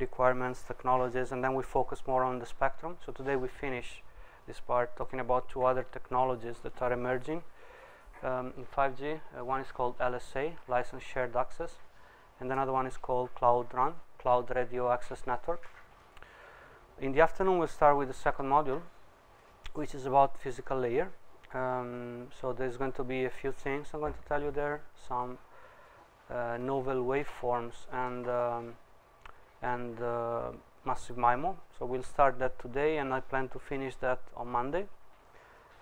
requirements, technologies, and then we focus more on the spectrum. So today we finish this part talking about two other technologies that are emerging um, in 5G. Uh, one is called LSA, License Shared Access, and another one is called Cloud RAN, Cloud Radio Access Network. In the afternoon we'll start with the second module, which is about physical layer. Um, so there's going to be a few things I'm going to tell you there, some uh, novel waveforms and um, and uh, massive MIMO. So we'll start that today and I plan to finish that on Monday.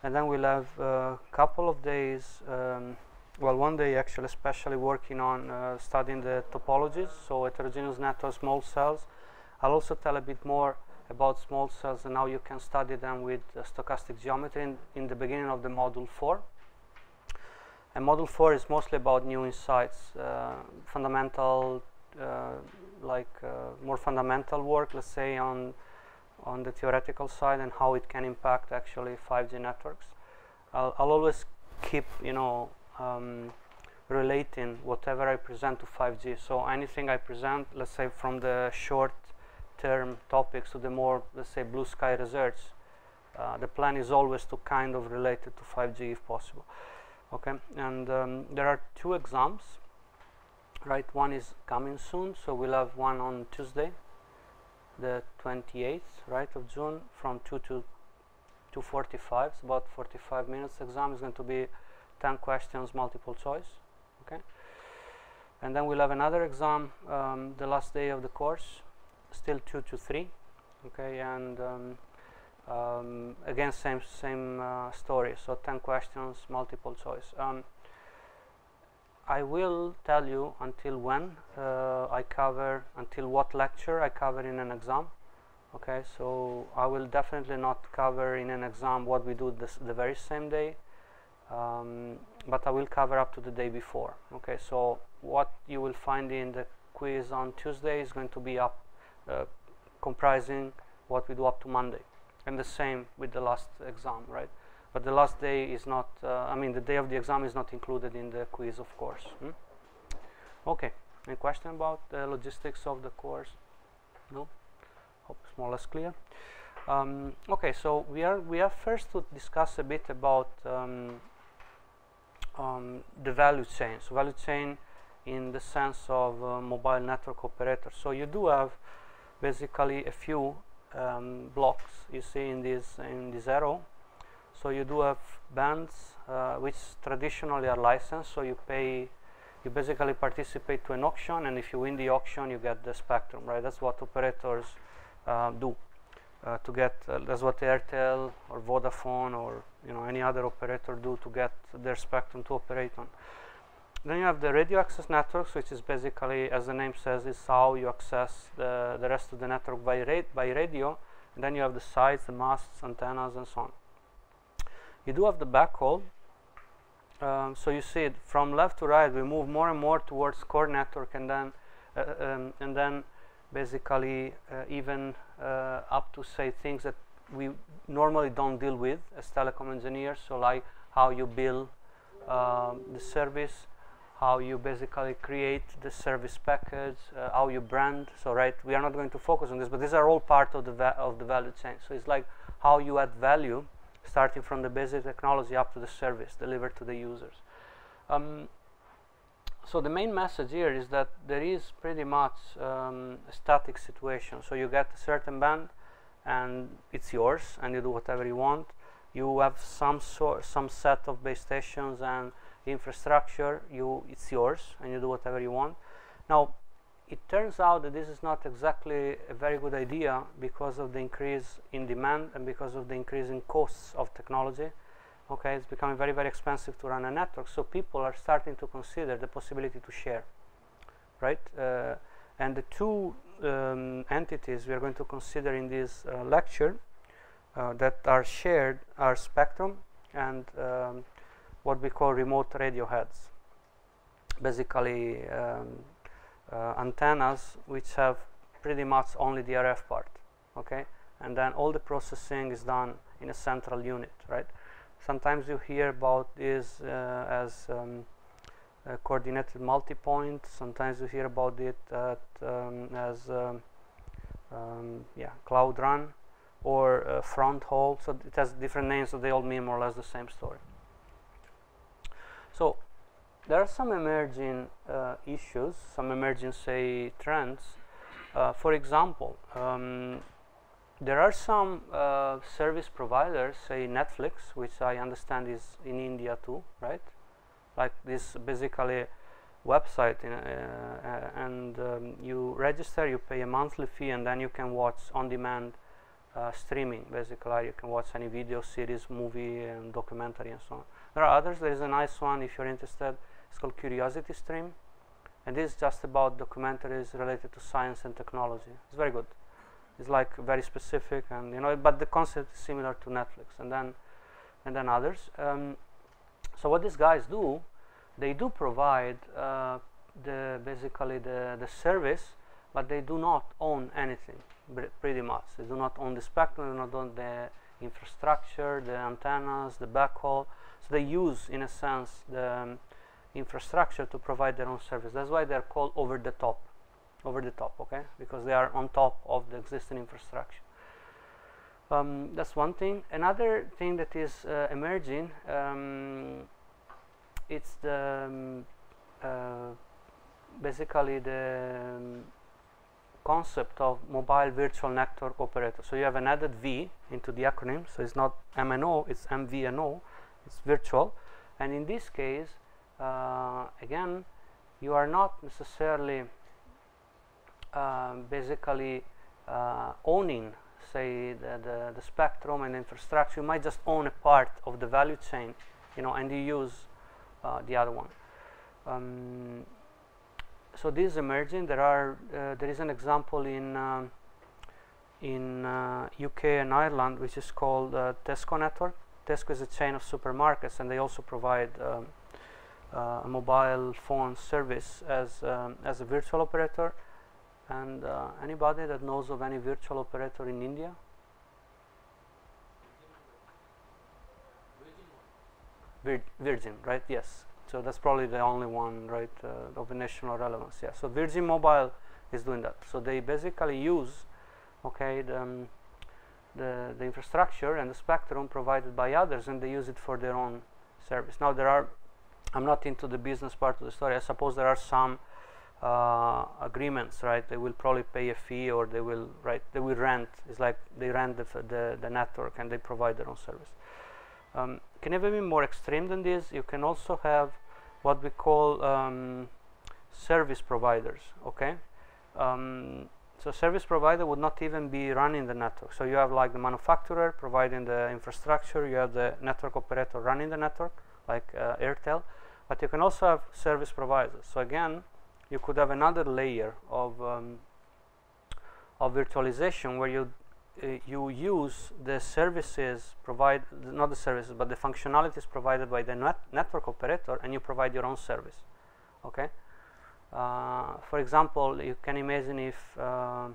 And then we'll have a couple of days, um, well one day actually especially working on uh, studying the topologies, so heterogeneous network small cells. I'll also tell a bit more about small cells and how you can study them with uh, stochastic geometry in, in the beginning of the module 4. And module 4 is mostly about new insights, uh, fundamental uh, like uh, more fundamental work, let's say on on the theoretical side and how it can impact actually 5G networks. I'll, I'll always keep you know um, relating whatever I present to 5G. So anything I present, let's say from the short term topics to the more let's say blue sky research, uh, the plan is always to kind of relate it to 5G if possible. Okay, and um, there are two exams right one is coming soon so we'll have one on Tuesday the 28th right of June from 2 to 2.45 it's about 45 minutes. Exam is going to be 10 questions multiple choice okay? And then we'll have another exam um, the last day of the course still 2 to 3 okay? And um, um, again same same uh, story. So 10 questions multiple choice. Um, I will tell you until when uh, I cover, until what lecture I cover in an exam. Okay, so I will definitely not cover in an exam what we do this, the very same day, um, but I will cover up to the day before. Okay, so what you will find in the quiz on Tuesday is going to be up, uh, comprising what we do up to Monday, and the same with the last exam, right? But the last day is not, uh, I mean the day of the exam is not included in the quiz of course. Hmm? Okay, any question about the logistics of the course? No? Hope it's more or less clear. Um, okay, so we are we are first to discuss a bit about um, um, the value chain. So value chain in the sense of uh, mobile network operators. So you do have basically a few um, blocks you see in this in this arrow so you do have bands uh, which traditionally are licensed. So you pay, you basically participate to an auction, and if you win the auction, you get the spectrum, right? That's what operators uh, do uh, to get. Uh, that's what Airtel or Vodafone or you know any other operator do to get their spectrum to operate on. Then you have the radio access networks, which is basically, as the name says, is how you access the, the rest of the network by, ra by radio. And then you have the sites, the masts, antennas, and so on you do have the backhaul um, so you see it from left to right we move more and more towards core network and then uh, um, and then basically uh, even uh, up to say things that we normally don't deal with as telecom engineers so like how you build um, the service how you basically create the service package uh, how you brand. So right we are not going to focus on this but these are all part of the of the value chain. So it's like how you add value starting from the basic technology up to the service delivered to the users. Um, so the main message here is that there is pretty much um, a static situation. So you get a certain band and it's yours and you do whatever you want. You have some sort, some set of base stations and infrastructure, you it's yours and you do whatever you want. Now it turns out that this is not exactly a very good idea because of the increase in demand and because of the increase in costs of technology. Okay, it's becoming very, very expensive to run a network, so people are starting to consider the possibility to share, right? Uh, and the two um, entities we are going to consider in this uh, lecture uh, that are shared are spectrum and um, what we call remote radio heads. Basically, um, uh, antennas which have pretty much only the RF part okay? And then all the processing is done in a central unit right? Sometimes you hear about this uh, as um, coordinated multi-point. Sometimes you hear about it at, um, as um, um, yeah, Cloud RAN, or uh, Fronthaul. So it has different names, so they all mean more or less the same story. So there are some emerging uh, issues, some emerging, say, trends. Uh, for example, um, there are some uh, service providers, say Netflix, which I understand is in India too, right? Like this basically website in, uh, and um, you register, you pay a monthly fee and then you can watch on-demand uh, streaming basically you can watch any video series movie and documentary and so on there are others there is a nice one if you're interested it's called curiosity stream and this is just about documentaries related to science and technology it's very good it's like very specific and you know but the concept is similar to netflix and then and then others um, so what these guys do they do provide uh, the basically the the service but they do not own anything pretty much. They do not own the spectrum, they do not own the infrastructure, the antennas, the backhaul. So they use, in a sense, the um, infrastructure to provide their own service. That's why they're called over the top, over the top, okay? Because they are on top of the existing infrastructure. Um, that's one thing. Another thing that is uh, emerging, um, it's the um, uh, basically the um, concept of mobile virtual network operator. So you have an added V into the acronym, so it's not MNO, it's MVNO, it's virtual. And in this case, uh, again, you are not necessarily uh, basically uh, owning, say, the, the, the, spectrum and infrastructure. You might just own a part of the value chain, you know, and you use uh, the other one. Um, so this is emerging. There are uh, there is an example in um, in uh, UK and Ireland which is called uh, Tesco Network. Tesco is a chain of supermarkets, and they also provide um, uh, mobile phone service as um, as a virtual operator. And uh, anybody that knows of any virtual operator in India? Vir Virgin, right? Yes. So that's probably the only one, right, uh, of national relevance. Yeah. So Virgin Mobile is doing that. So they basically use, okay, the, um, the, the infrastructure and the spectrum provided by others, and they use it for their own service. Now there are, I'm not into the business part of the story. I suppose there are some uh, agreements, right? They will probably pay a fee, or they will, right? They will rent. It's like they rent the the, the network and they provide their own service. Um, can even be more extreme than this. You can also have what we call um, service providers. Okay, um, so service provider would not even be running the network. So you have like the manufacturer providing the infrastructure. You have the network operator running the network, like uh, Airtel. But you can also have service providers. So again, you could have another layer of um, of virtualization where you uh, you use the services provide not the services but the functionalities provided by the net network operator and you provide your own service okay uh, for example you can imagine if uh,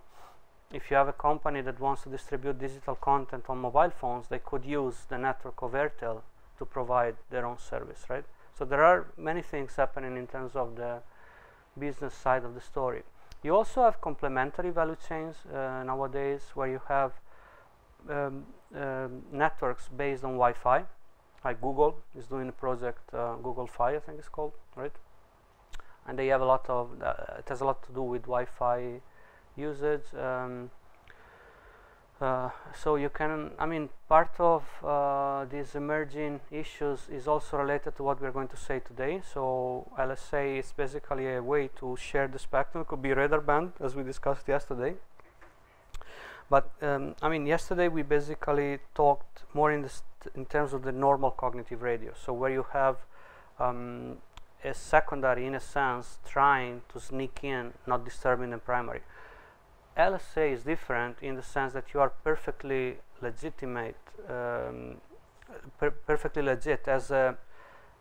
if you have a company that wants to distribute digital content on mobile phones they could use the network of Airtel to provide their own service right so there are many things happening in terms of the business side of the story you also have complementary value chains uh, nowadays where you have um, uh, networks based on Wi-Fi, like Google is doing a project, uh, Google Fi I think it's called, right? And they have a lot of, uh, it has a lot to do with Wi-Fi usage. Um, uh, so you can, I mean, part of uh, these emerging issues is also related to what we're going to say today. So LSA is basically a way to share the spectrum. It could be radar band, as we discussed yesterday. But um, I mean, yesterday we basically talked more in, in terms of the normal cognitive radio. So where you have um, a secondary, in a sense, trying to sneak in, not disturbing the primary. LSA is different in the sense that you are perfectly legitimate, um, per perfectly legit as a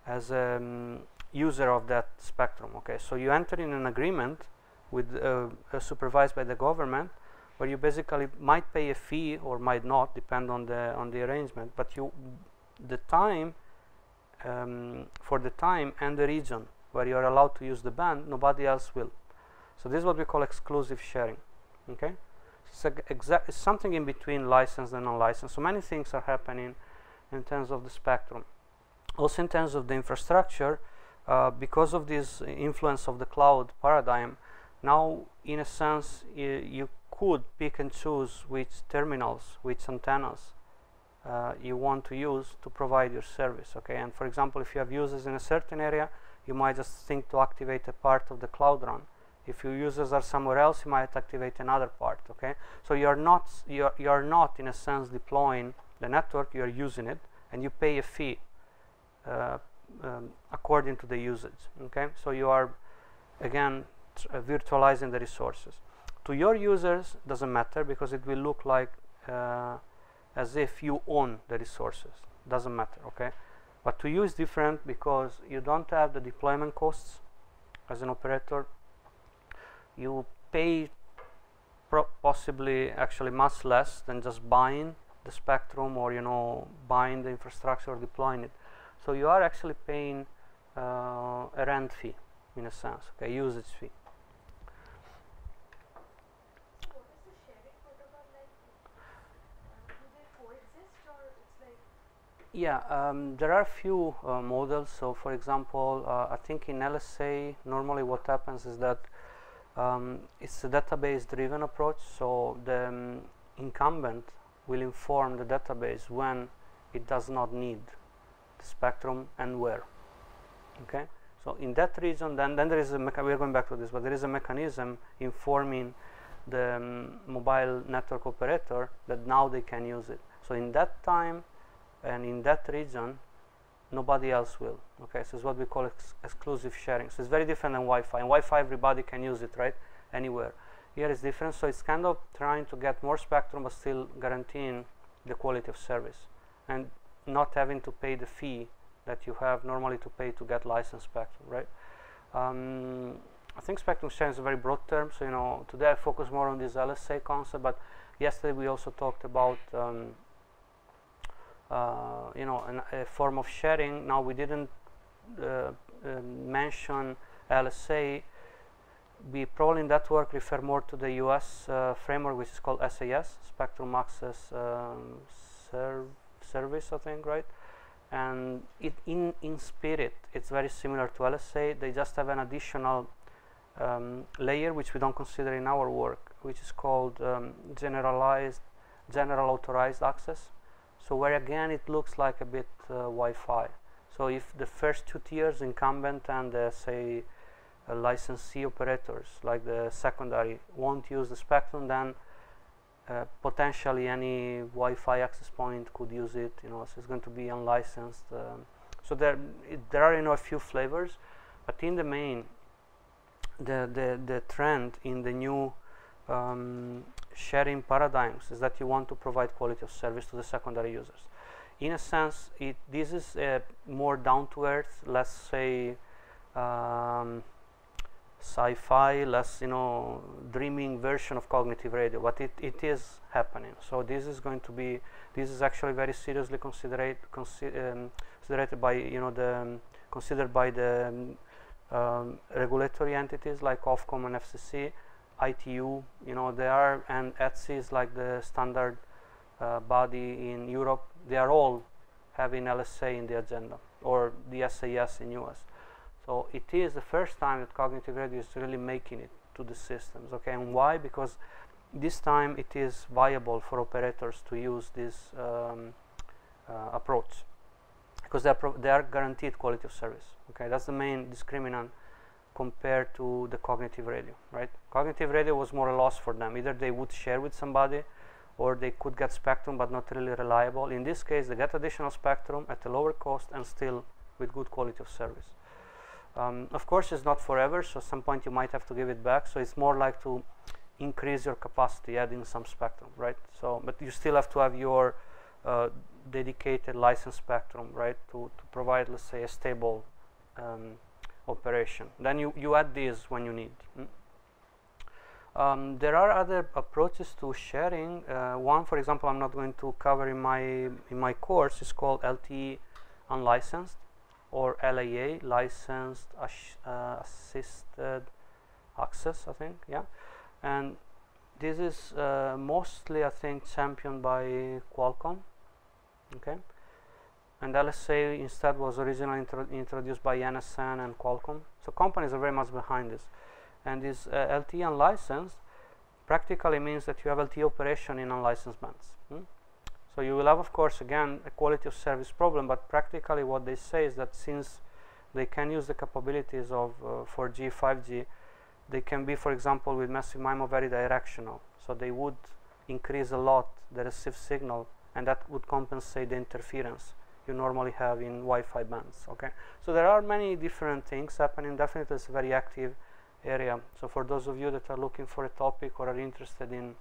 as a um, user of that spectrum. Okay, so you enter in an agreement with uh, uh, supervised by the government, where you basically might pay a fee or might not, depend on the on the arrangement. But you, the time um, for the time and the region where you are allowed to use the band, nobody else will. So this is what we call exclusive sharing okay it's, exact, it's something in between licensed and unlicensed. So many things are happening in terms of the spectrum. Also in terms of the infrastructure, uh, because of this influence of the cloud paradigm, now in a sense you could pick and choose which terminals, which antennas uh, you want to use to provide your service. Okay, and for example, if you have users in a certain area, you might just think to activate a part of the cloud RAN. If your users are somewhere else, you might activate another part. Okay, so you are not you are, you are not in a sense deploying the network. You are using it, and you pay a fee uh, um, according to the usage. Okay, so you are again uh, virtualizing the resources. To your users, doesn't matter because it will look like uh, as if you own the resources. Doesn't matter. Okay, but to you is different because you don't have the deployment costs as an operator. You pay possibly actually much less than just buying the spectrum or you know buying the infrastructure or deploying it so you are actually paying uh, a rent fee in a sense, okay, usage fee. Yeah, um, there are a few uh, models. So, for example, uh, I think in LSA, normally what happens is that um, it's a database-driven approach. So, the um, incumbent will inform the database when it does not need the spectrum and where okay so in that region then then there is a we're going back to this but there is a mechanism informing the um, mobile network operator that now they can use it so in that time and in that region nobody else will okay so it's what we call ex exclusive sharing. So it's very different than Wi-Fi. In Wi-Fi everybody can use it right? Anywhere. Here is different. So it's kind of trying to get more spectrum but still guaranteeing the quality of service and not having to pay the fee that you have normally to pay to get licensed spectrum, right? Um, I think spectrum sharing is a very broad term, so you know today I focus more on this LSA concept, but yesterday we also talked about um, uh, you know an, a form of sharing. Now we didn't mention LSA. We probably in that work refer more to the US uh, framework, which is called SAS, Spectrum Access um, Serve service I think right? And it in in spirit it's very similar to LSA they just have an additional um, layer which we don't consider in our work which is called um, generalized general authorized access. So where again it looks like a bit uh, Wi-Fi so if the first two tiers incumbent and uh, say uh, licensee operators like the secondary won't use the spectrum then uh, potentially any Wi-Fi access point could use it. You know, so it's going to be unlicensed. Um, so there, it, there are you know a few flavors, but in the main, the the the trend in the new um, sharing paradigms is that you want to provide quality of service to the secondary users. In a sense, it this is a more down to earth, let's say. Um, sci-fi, less you know dreaming version of cognitive radio, but it, it is happening. So this is going to be this is actually very seriously considered consi um, considered by you know the um, considered by the um, um regulatory entities like Ofcom and FCC, ITU. You know they are and ETSI is like the standard uh, body in Europe. They are all having LSA in the agenda or the SAS in US. So it is the first time that cognitive radio is really making it to the systems. Okay, and why? Because this time it is viable for operators to use this um, uh, approach because they are, they are guaranteed quality of service. Okay, that's the main discriminant compared to the cognitive radio, right? Cognitive radio was more a loss for them. Either they would share with somebody or they could get spectrum but not really reliable. In this case, they get additional spectrum at a lower cost and still with good quality of service. Um, of course, it's not forever, so at some point you might have to give it back. So it's more like to increase your capacity, adding some spectrum, right? So, but you still have to have your uh, dedicated license spectrum, right, to, to provide, let's say, a stable um, operation. Then you, you add these when you need. Mm? Um, there are other approaches to sharing. Uh, one, for example, I'm not going to cover in my in my course. is called LTE unlicensed or LAA, licensed uh, assisted access, I think, yeah. And this is uh, mostly, I think, championed by Qualcomm. Okay, and LSA instead was originally intro introduced by NSN and Qualcomm. So companies are very much behind this. And this uh, LTE unlicensed practically means that you have LTE operation in unlicensed bands. Hmm? So you will have, of course, again, a quality of service problem, but practically what they say is that since they can use the capabilities of uh, 4G, 5G, they can be, for example, with massive MIMO very directional. So they would increase a lot the received signal, and that would compensate the interference you normally have in Wi-Fi bands. Okay, so there are many different things happening. Definitely, it's very active area. So for those of you that are looking for a topic or are interested in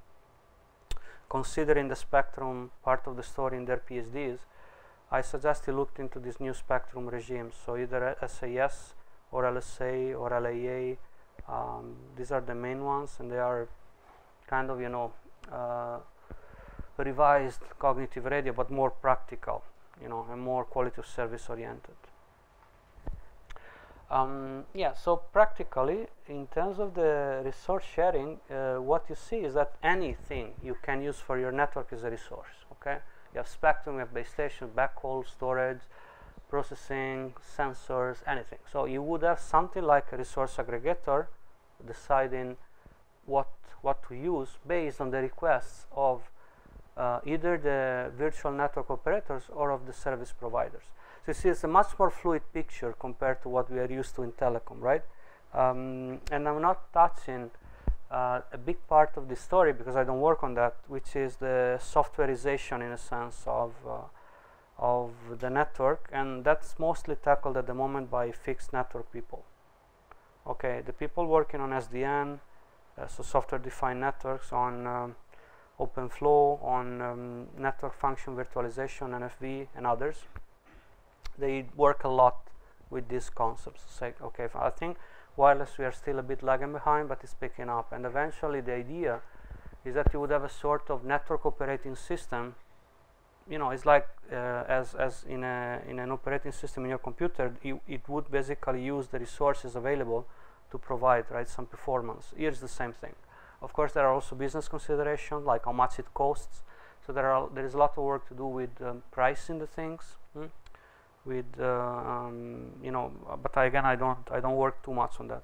considering the spectrum part of the story in their PhDs, I suggest you looked into these new spectrum regimes. So either SAS or LSA or LAA. Um, these are the main ones, and they are kind of you know uh, revised cognitive radio, but more practical, you know, and more quality of service oriented. Um, yeah, so practically, in terms of the resource sharing, uh, what you see is that anything you can use for your network is a resource. Okay, you have spectrum, you have base station, backhaul, storage, processing, sensors, anything. So you would have something like a resource aggregator deciding what what to use based on the requests of uh, either the virtual network operators or of the service providers. So you see, it's a much more fluid picture compared to what we are used to in telecom, right? Um, and I'm not touching uh, a big part of the story because I don't work on that, which is the softwareization in a sense of uh, of the network, and that's mostly tackled at the moment by fixed network people. Okay, the people working on SDN, uh, so software-defined networks, on um, OpenFlow, on um, network function virtualization, NFV, and others they work a lot with these concepts. Say, okay, I think wireless we are still a bit lagging behind, but it's picking up. And eventually, the idea is that you would have a sort of network operating system. You know, it's like uh, as as in a in an operating system in your computer, you, it would basically use the resources available to provide right some performance. Here's the same thing. Of course, there are also business considerations like how much it costs. So there are there is a lot of work to do with um, pricing the things. Hmm? With uh, um, you know but again I don't I don't work too much on that.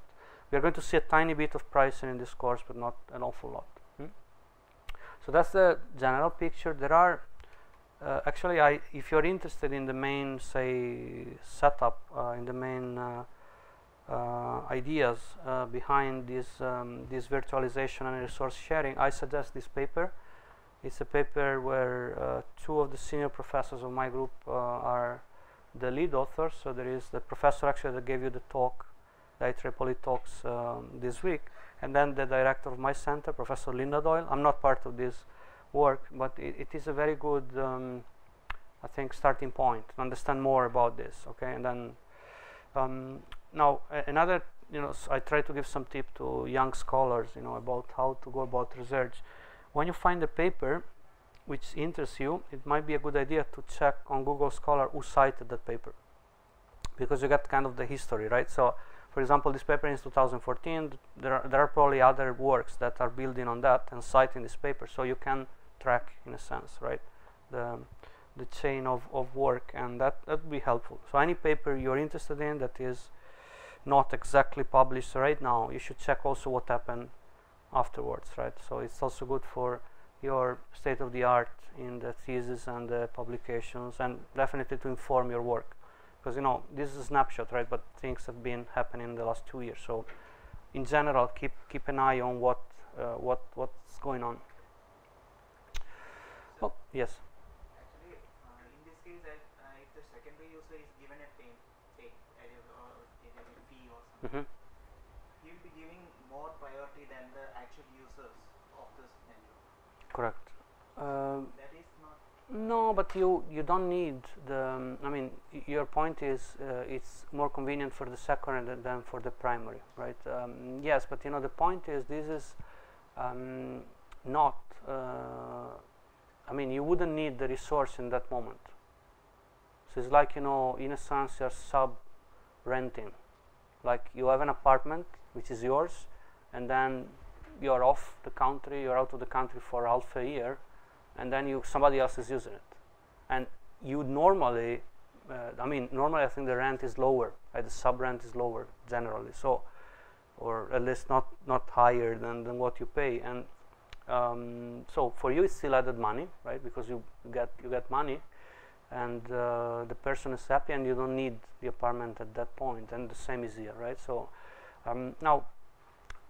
We are going to see a tiny bit of pricing in this course but not an awful lot. Hmm? so that's the general picture. There are uh, actually I if you're interested in the main say setup uh, in the main uh, uh, ideas uh, behind this um, this virtualization and resource sharing I suggest this paper. It's a paper where two of the senior professors of my group are the lead author. So there is the professor actually that gave you the talk, the IEEE talks um, this week, and then the director of my center, Professor Linda Doyle. I'm not part of this work, but it, it is a very good, um, I think, starting point to understand more about this. Okay, and then um, now another, you know, I try to give some tip to young scholars, you know, about how to go about research. When you find a paper, which interests you, it might be a good idea to check on Google Scholar who cited that paper because you get kind of the history, right? So, for example, this paper is 2014. There are, there are probably other works that are building on that and citing this paper, so you can track, in a sense, right, the the chain of, of work, and that that would be helpful. So, any paper you're interested in that is not exactly published right now, you should check also what happened afterwards, right? So, it's also good for your state of the art in the thesis and the publications and definitely to inform your work. Because you know this is a snapshot right but things have been happening in the last two years. So in general keep keep an eye on what uh, what what's going on. So oh yes. actually uh, in this case uh, if the secondary user is given a pay, pay or a fee or something. Mm -hmm. he will be giving more priority than the actual users of this network correct um, that is not no, but you you don't need the. Um, I mean, your point is uh, it's more convenient for the secondary than for the primary, right? Um, yes, but you know the point is this is um, not. Uh, I mean, you wouldn't need the resource in that moment. So it's like you know, in a sense, you're sub renting. Like you have an apartment which is yours, and then you're off the country, you're out of the country for half a year, and then you somebody else is using it, and you normally, uh, I mean, normally I think the rent is lower, right? The sub rent is lower generally, so, or at least not not higher than than what you pay, and um, so for you it's still added money, right? Because you get you get money, and uh, the person is happy, and you don't need the apartment at that point, and the same is here, right? So um, now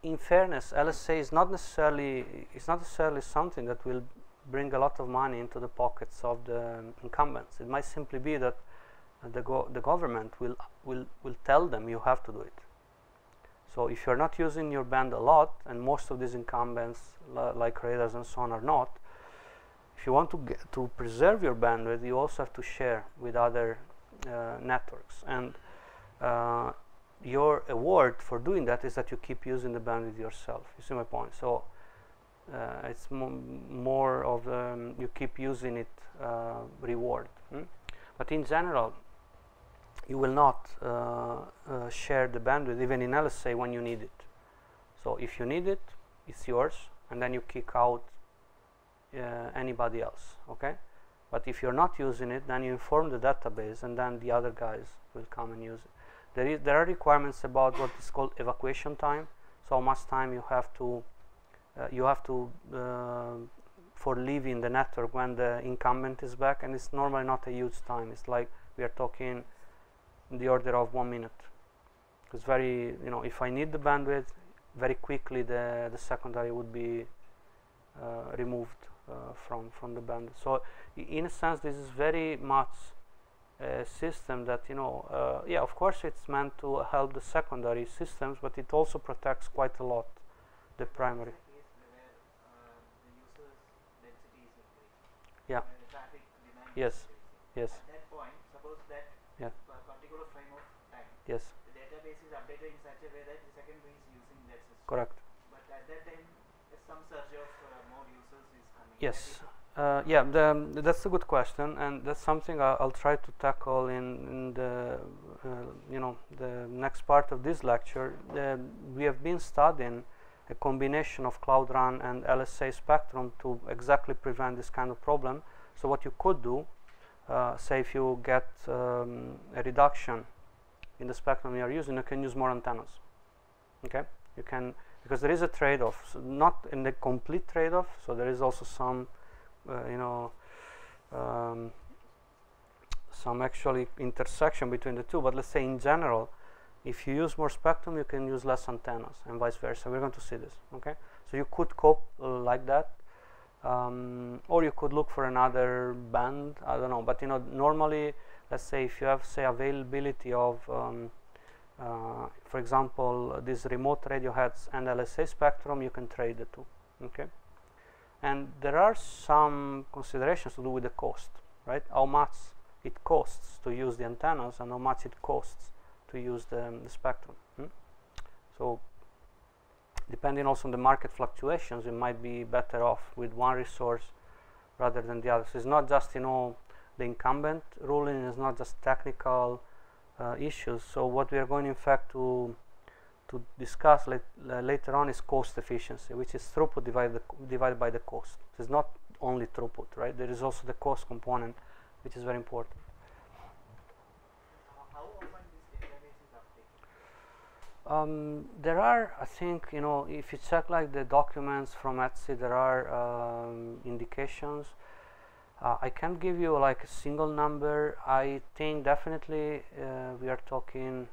in fairness, LSA is not necessarily it's not necessarily something that will bring a lot of money into the pockets of the incumbents. It might simply be that the go the government will will will tell them you have to do it. So if you're not using your band a lot, and most of these incumbents like Radars and so on are not, if you want to get to preserve your bandwidth, you also have to share with other uh, networks and uh, your award for doing that is that you keep using the bandwidth yourself. You see my point? So uh, it's mo more of um, you keep using it uh, reward. Hmm? But in general, you will not uh, uh share the bandwidth even in LSA when you need it. So if you need it, it's yours, and then you kick out uh, anybody else. Okay. But if you're not using it, then you inform the database, and then the other guys will come and use it there is there are requirements about what is called evacuation time so how much time you have to uh, you have to uh, for leaving the network when the incumbent is back and it's normally not a huge time. It's like we are talking in the order of one minute. It's very you know if I need the bandwidth very quickly the the secondary would be uh, removed uh, from from the bandwidth so in a sense this is very much system that you know uh, yeah of course it's meant to help the secondary systems but it also protects quite a lot the primary. Yeah. Yes. Yes. At that point suppose that yeah. particular frame of time yes. the database is updated in such a way that the secondary is using that system. Correct. But at that time some surge of uh, more users is coming. Yes uh, yeah, the, that's a good question, and that's something I'll, I'll try to tackle in, in the uh, you know the next part of this lecture. The, we have been studying a combination of Cloud RAN and LSA Spectrum to exactly prevent this kind of problem. So what you could do, uh, say if you get um, a reduction in the spectrum you are using, you can use more antennas. Okay, you can because there is a trade-off, so not in the complete trade-off. So there is also some uh, you know um, some actually intersection between the two. But let's say in general if you use more spectrum you can use less antennas and vice versa. We're going to see this okay? So you could cope uh, like that. Um, or you could look for another band. I don't know. But you know normally let's say if you have say availability of um, uh, for example these remote radio heads and LSA spectrum you can trade the two okay and there are some considerations to do with the cost right? How much it costs to use the antennas and how much it costs to use the, um, the spectrum hmm? so depending also on the market fluctuations it might be better off with one resource rather than the other. So it's not just you know the incumbent ruling is not just technical uh, issues. So what we are going in fact to to discuss uh, later on is cost efficiency, which is throughput divided, divided by the cost. It's not only throughput, right? There is also the cost component, which is very important. Um, there are, I think, you know, if you check like the documents from ETSI, there are um, indications. Uh, I can't give you like a single number. I think definitely uh, we are talking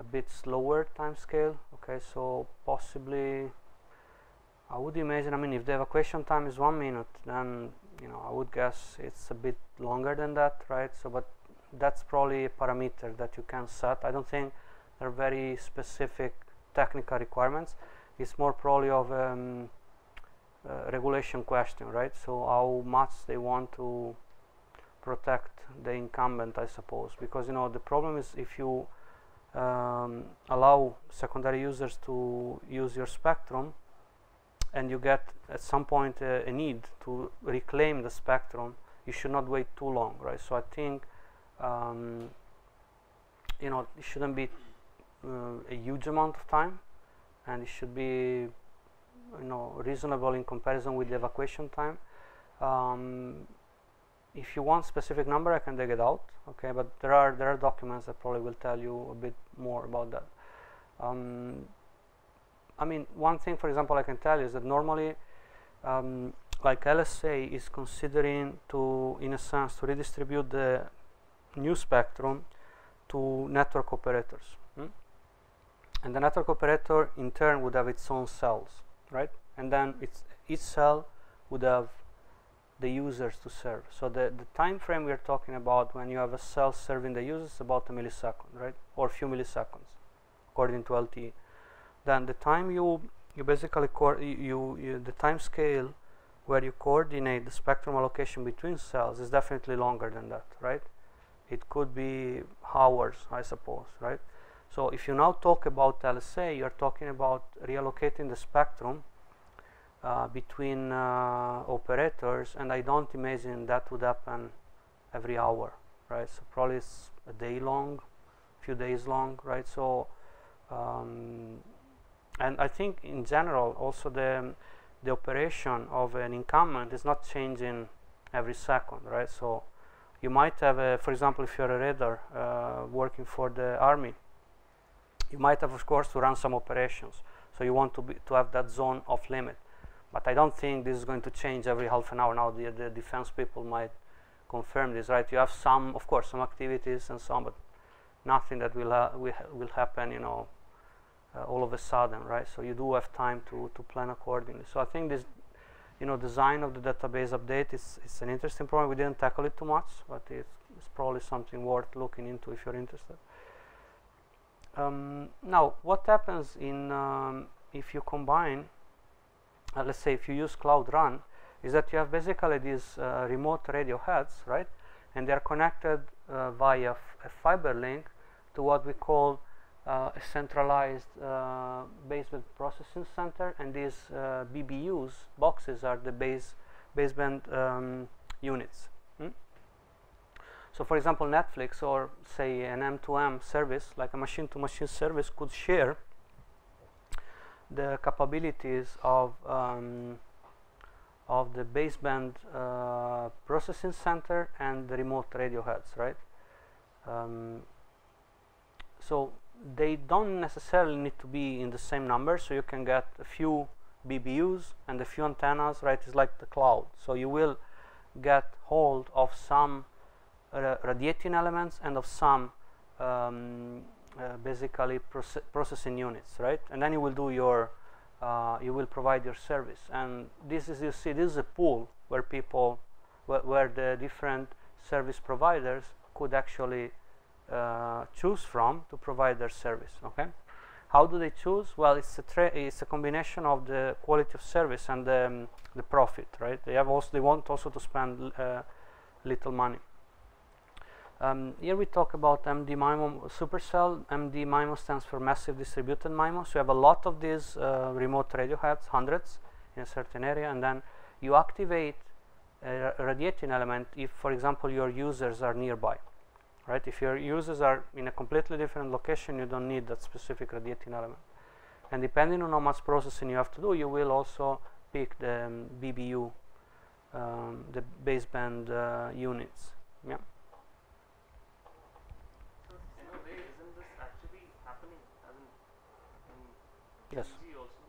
a bit slower time scale okay? So possibly I would imagine I mean if the evacuation time is one minute then you know I would guess it's a bit longer than that right? So but that's probably a parameter that you can set. I don't think there are very specific technical requirements. It's more probably of um, uh, regulation question right? So how much they want to protect the incumbent I suppose. Because you know the problem is if you um, allow secondary users to use your spectrum and you get at some point uh, a need to reclaim the spectrum you should not wait too long right so I think um, you know it shouldn't be uh, a huge amount of time and it should be you know reasonable in comparison with the evacuation time. Um, if you want specific number, I can dig it out. Okay, but there are there are documents that probably will tell you a bit more about that. Um, I mean, one thing, for example, I can tell you is that normally, um, like LSA is considering to, in a sense, to redistribute the new spectrum to network operators. Hmm? And the network operator, in turn, would have its own cells, right? And then it's, each cell would have the users to serve. So the, the time frame we are talking about when you have a cell serving the users is about a millisecond, right? Or a few milliseconds, according to LTE. Then the time you you basically you, you the time scale where you coordinate the spectrum allocation between cells is definitely longer than that, right? It could be hours, I suppose, right? So if you now talk about LSA, you're talking about reallocating the spectrum uh, between uh, operators, and I don't imagine that would happen every hour, right? So probably it's a day long, a few days long, right? So, um, and I think in general also the the operation of an incumbent is not changing every second, right? So you might have, a, for example, if you're a radar uh, working for the army, you might have, of course, to run some operations. So you want to be to have that zone off limit. But I don't think this is going to change every half an hour. Now the, the defense people might confirm this, right? You have some, of course, some activities and so on, but nothing that will ha will, ha will happen, you know, uh, all of a sudden, right? So you do have time to, to plan accordingly. So I think this, you know, design of the database update is, is an interesting problem. We didn't tackle it too much, but it's, it's probably something worth looking into if you're interested. Um, now, what happens in um, if you combine, uh, let's say if you use Cloud RAN, is that you have basically these uh, remote radio heads, right? And they are connected uh, via a fiber link to what we call uh, a centralized uh, baseband processing center and these uh, BBUs boxes are the base baseband um, units hmm? so for example Netflix or say an M2M service like a machine to machine service could share the capabilities of um, of the baseband uh, processing center and the remote radio heads right? Um, so they don't necessarily need to be in the same number so you can get a few BBUs and a few antennas right? It's like the cloud. So you will get hold of some uh, radiating elements and of some um, basically proce processing units right and then you will do your uh, you will provide your service and this is you see this is a pool where people wh where the different service providers could actually uh, choose from to provide their service. Okay, how do they choose? Well, it's a it's a combination of the quality of service and the, um, the profit. Right? They have also they want also to spend uh, little money. Um, here we talk about MD MIMO supercell. MD MIMO stands for massive distributed MIMO. So you have a lot of these uh, remote radio heads, hundreds in a certain area, and then you activate a radiating element if, for example, your users are nearby right? If your users are in a completely different location, you don't need that specific radiating element. And depending on how much processing you have to do, you will also pick the um, BBU, um, the baseband uh, units. Yeah. So in a way, isn't this actually happening? I mean, yes. also,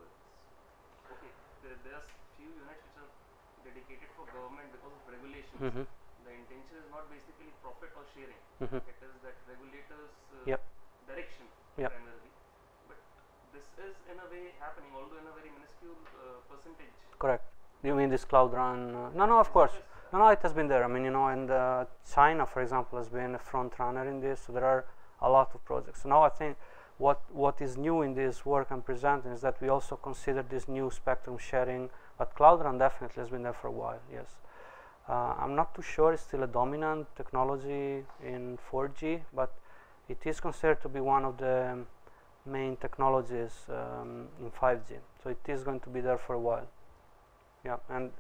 okay, there, there are few units which are dedicated for government because of regulations. Mm -hmm The intention is not basically profit or sharing. Mm-hmm. It is that regulators' uh, yep. direction yep. primarily. But this is in a way happening, although in a very minuscule uh, percentage. Correct. You mean this cloud RAN? Uh, no, no, of course. No, no, it has been there. I mean, you know, and uh, China, for example, has been a front runner in this. So there are a lot of projects. So now I think what what is new in this work I'm presenting is that we also consider this new spectrum sharing. But Cloud RAN definitely has been there for a while. Yes. Uh, I'm not too sure it's still a dominant technology in 4G, but it is considered to be one of the main technologies um, in 5G. So it is going to be there for a while. Yeah, and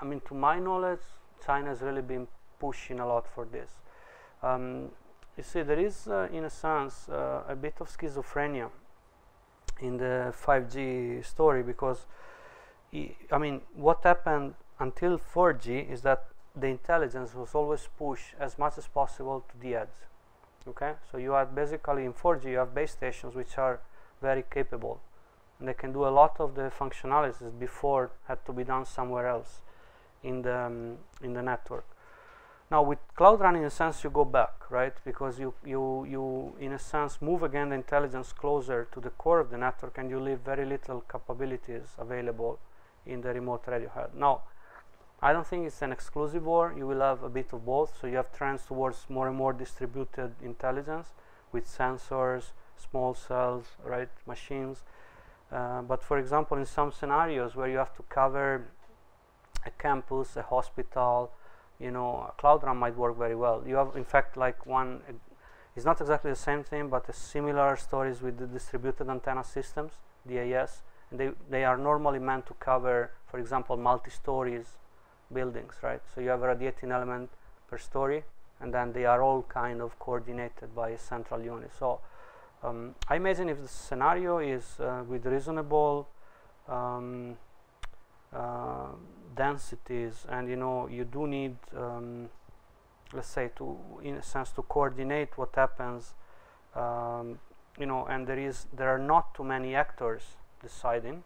I mean, to my knowledge, China has really been pushing a lot for this. Um, you see, there is, uh, in a sense, uh, a bit of schizophrenia in the 5G story because i- mean, what happened until 4G is that the intelligence was always pushed as much as possible to the edge. Okay, so you had basically in 4G you have base stations which are very capable, and they can do a lot of the functionalities before had to be done somewhere else in the um, in the network. Now with Cloud RAN, in a sense, you go back, right? Because you you you in a sense move again the intelligence closer to the core of the network, and you leave very little capabilities available in the remote radio head. Now, I don't think it's an exclusive war. You will have a bit of both. So you have trends towards more and more distributed intelligence with sensors, small cells, right, machines. Uh, but for example, in some scenarios where you have to cover a campus, a hospital, you know, Cloud RAN might work very well. You have, in fact, like one. It's not exactly the same thing, but a similar stories with the distributed antenna systems, DAS, and they they are normally meant to cover, for example, multi-stories buildings, right? So you have a radiating element per story, and then they are all kind of coordinated by a central unit. So um, I imagine if the scenario is uh, with reasonable um, uh, densities, and you know you do need, um, let's say, to in a sense to coordinate what happens, um, you know, and there is there are not too many actors deciding.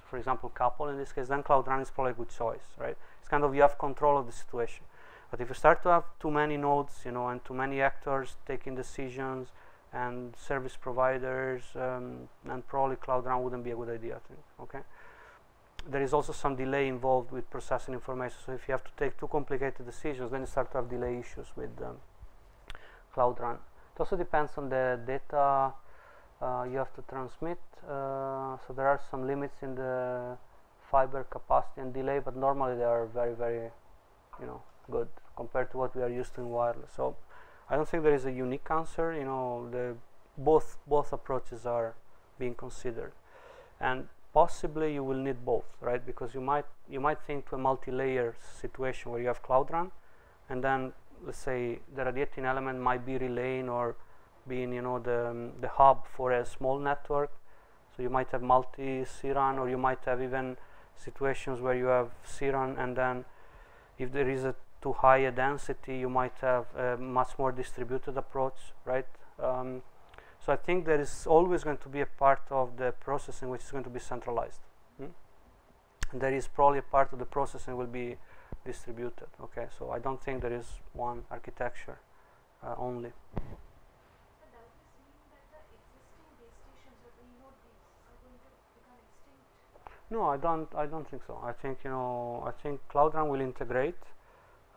So for example, couple in this case, then Cloud RAN is probably a good choice, right? It's kind of you have control of the situation. But if you start to have too many nodes, you know, and too many actors taking decisions, and service providers, um, and probably Cloud RAN wouldn't be a good idea. I think. Okay. There is also some delay involved with processing information. So if you have to take too complicated decisions, then you start to have delay issues with um, Cloud RAN. It also depends on the data uh, you have to transmit. Uh, so there are some limits in the fiber capacity and delay, but normally they are very, very, you know, good compared to what we are used to in wireless. So I don't think there is a unique answer. You know, the both both approaches are being considered, and possibly you will need both, right? Because you might you might think to a multi-layer situation where you have Cloud RAN, and then let's say the radiating element might be relaying or being you know the um, the hub for a small network. So you might have multi CRAN, or you might have even situations where you have CRAN, and then if there is a too high a density, you might have a much more distributed approach, right? Um, so I think there is always going to be a part of the processing which is going to be centralized. Hmm? There is probably a part of the processing will be distributed. Okay, so I don't think there is one architecture uh, only. So does this mean that the existing base stations or the Node Bs are going to become extinct? No, I don't. I don't think so. I think you know. I think Cloud RAN will integrate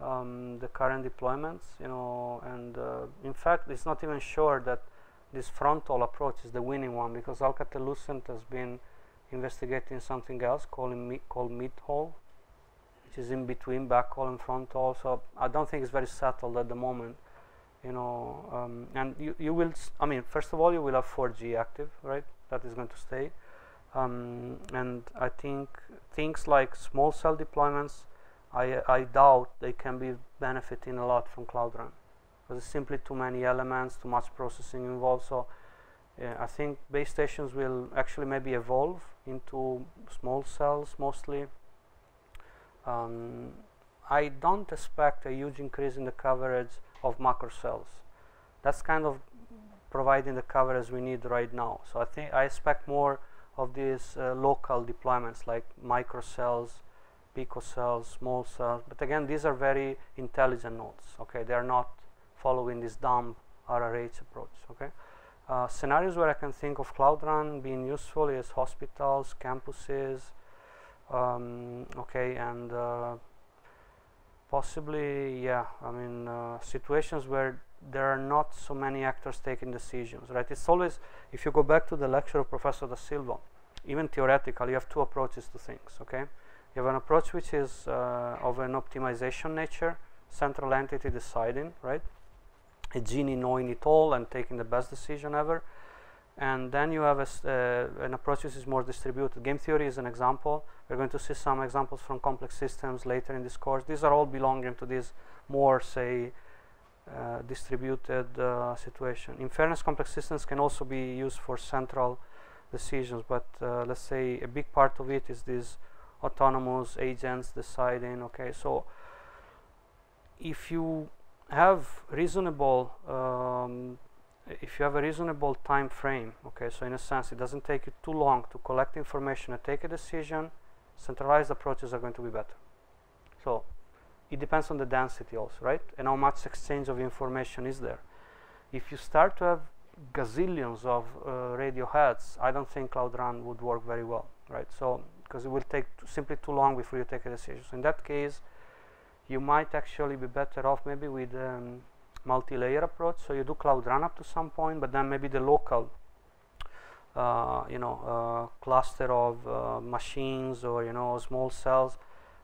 um, the current deployments. You know, and uh, in fact, it's not even sure that this fronthaul approach is the winning one because Alcatel Lucent has been investigating something else called mi- called mid-haul, which is in between backhaul and fronthaul. So I don't think it's very settled at the moment. You know, um, and you you will. I mean, first of all, you will have 4G active, right? That is going to stay. Um, and I think things like small cell deployments, I, I doubt they can be benefiting a lot from Cloud RAN. There's simply too many elements, too much processing involved. So yeah, I think base stations will actually maybe evolve into small cells mostly. Um, I don't expect a huge increase in the coverage of macro cells. That's kind of providing the coverage we need right now. So I think I expect more of these uh, local deployments like micro microcells, picocells, small cells. But again, these are very intelligent nodes. Okay, they are not following this dumb RRH approach. Okay, uh, scenarios where I can think of Cloud RAN being useful is hospitals, campuses. Um, okay, and uh, possibly, yeah. I mean, uh, situations where there are not so many actors taking decisions, right? It's always, if you go back to the lecture of Professor Da Silva, even theoretically, you have two approaches to things, okay? You have an approach which is uh, of an optimization nature, central entity deciding, right? A genie knowing it all and taking the best decision ever. And then you have a uh, an approach which is more distributed. Game theory is an example. We're going to see some examples from complex systems later in this course. These are all belonging to this more, say, uh, distributed uh, situation. In fairness, complex systems can also be used for central decisions, but uh, let's say a big part of it is these autonomous agents deciding. Okay, so if you have reasonable um, if you have a reasonable time frame okay so in a sense it doesn't take you too long to collect information and take a decision centralized approaches are going to be better. So it depends on the density also right and how much exchange of information is there. If you start to have gazillions of uh, radio heads i don't think cloud RAN would work very well right so because it will take simply too long before you take a decision. So in that case you might actually be better off maybe with um, multi-layer approach. So you do cloud RAN up to some point, but then maybe the local, uh, you know, uh, cluster of uh, machines or you know small cells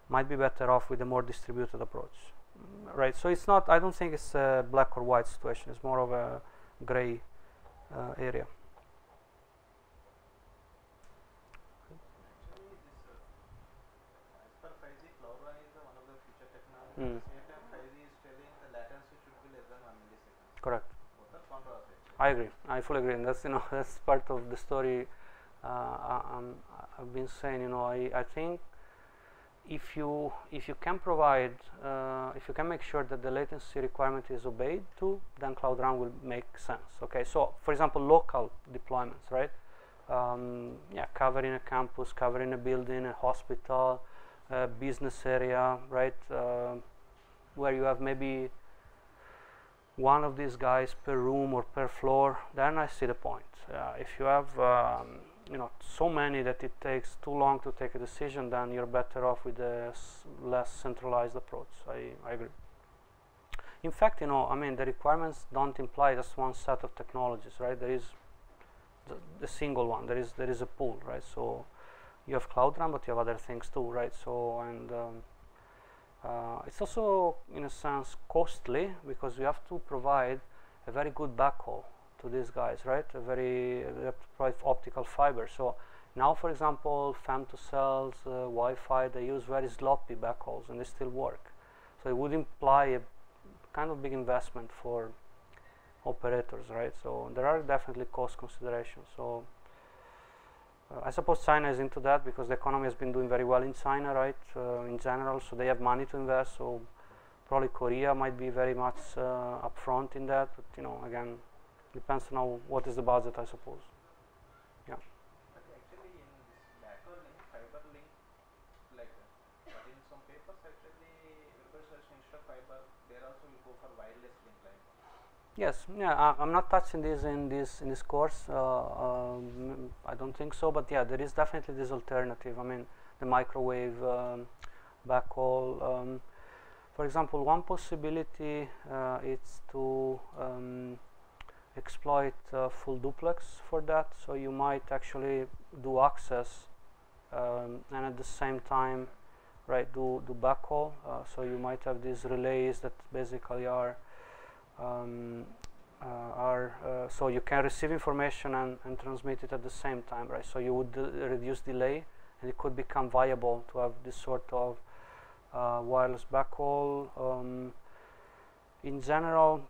might be better off with a more distributed approach, Mm, right? So it's not. I don't think it's a black or white situation. It's more of a gray uh, area. Actually, this uh, as per 5G, Cloud RAN is the one of the future technologies. Mm. At the same time, 5G is telling the latency should be less than 1 millisecond. Correct. I agree. I fully agree. And that's you know that's part of the story. Uh, I, I've been saying. You know, I, I think if you if you can provide uh, if you can make sure that the latency requirement is obeyed to, then Cloud RAN will make sense. Okay. So for example, local deployments, right? Um, yeah, covering a campus, covering a building, a hospital, business area, right? Uh, where you have maybe one of these guys per room or per floor, then I see the point. Uh, if you have um, you know so many that it takes too long to take a decision, then you're better off with a less centralized approach. I, I agree. In fact, you know, I mean, the requirements don't imply just one set of technologies, right? There is the, the single one. There is there is a pool, right? So you have Cloud RAN, but you have other things too, right? So and um, uh, it's also, in a sense, costly because you have to provide a very good backhaul to these guys, right? A very provide optical fiber. So now, for example, femtocells, uh, Wi-Fi, they use very sloppy backhauls, and they still work. So it would imply a kind of big investment for operators, right? So there are definitely cost considerations. So uh, I suppose China is into that because the economy has been doing very well in China, right? Uh, in general, so they have money to invest. So probably Korea might be very much uh, upfront in that, but you know, again, depends on how, what is the budget, I suppose. But actually, in this backward link, fiber link, like that. But in some papers, actually, everybody says instead of fiber, there also will go for wireless link like. Yes, yeah, I, I'm not touching this in this in this course. Uh, um, I don't think so, but yeah, there is definitely this alternative. I mean, the microwave um, backhaul. Um, for example, one possibility uh, is to um, exploit uh, full duplex for that. So you might actually do access um, and at the same time, right, do do backhaul. Uh, so you might have these relays that basically are um, uh, are uh, so you can receive information and, and transmit it at the same time, right? So you would uh, reduce delay, and it could become viable to have this sort of uh, wireless backhaul. Um, in general,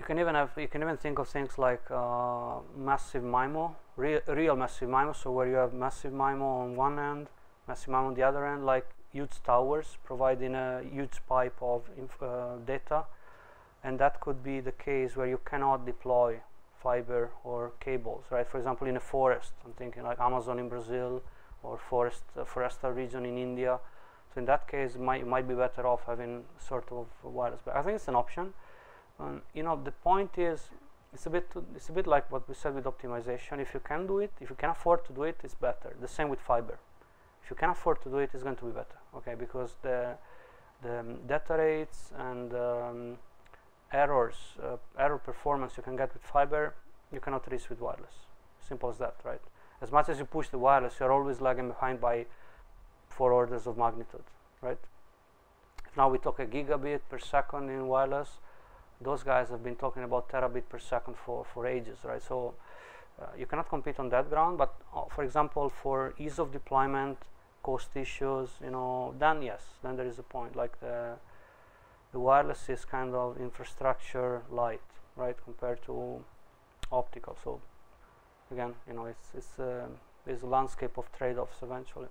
you can even have you can even think of things like uh, massive MIMO, real, real massive MIMO. So where you have massive MIMO on one end, massive MIMO on the other end, like huge towers providing a huge pipe of uh, data and that could be the case where you cannot deploy fiber or cables right? For example in a forest i'm thinking like amazon in brazil or forest uh, forestal region in india. So in that case might, might be better off having sort of wireless but i think it's an option. Um, you know the point is it's a bit it's a bit like what we said with optimization. If you can do it if you can afford to do it it's better. The same with fiber. If you can afford to do it it's going to be better okay? Because the the um, data rates and um, errors, uh, error performance you can get with fiber, you cannot reach with wireless. Simple as that, right? As much as you push the wireless, you're always lagging behind by four orders of magnitude, right? If now we talk a gigabit per second in wireless, those guys have been talking about terabit per second for, for ages, right? So uh, you cannot compete on that ground, but uh, for example, for ease of deployment, cost issues, you know, then yes, then there is a point. Like the the wireless is kind of infrastructure light right compared to optical. So again you know it's it's uh, it's a landscape of trade-offs eventually.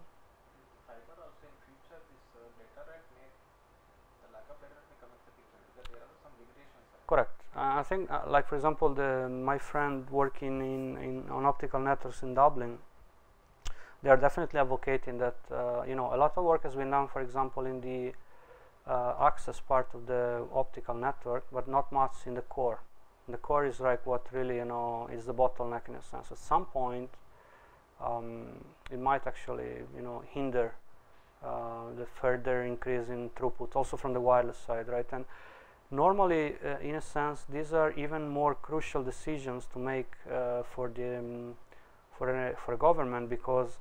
Correct. Uh, I think uh, like for example the my friend working in, in on optical networks in Dublin they are definitely advocating that uh, you know a lot of work has been done for example in the uh, access part of the optical network, but not much in the core. And the core is like what really you know is the bottleneck in a sense. At some point, um, it might actually you know hinder uh, the further increase in throughput, also from the wireless side, right? And normally, uh, in a sense, these are even more crucial decisions to make uh, for the um, for a for a government because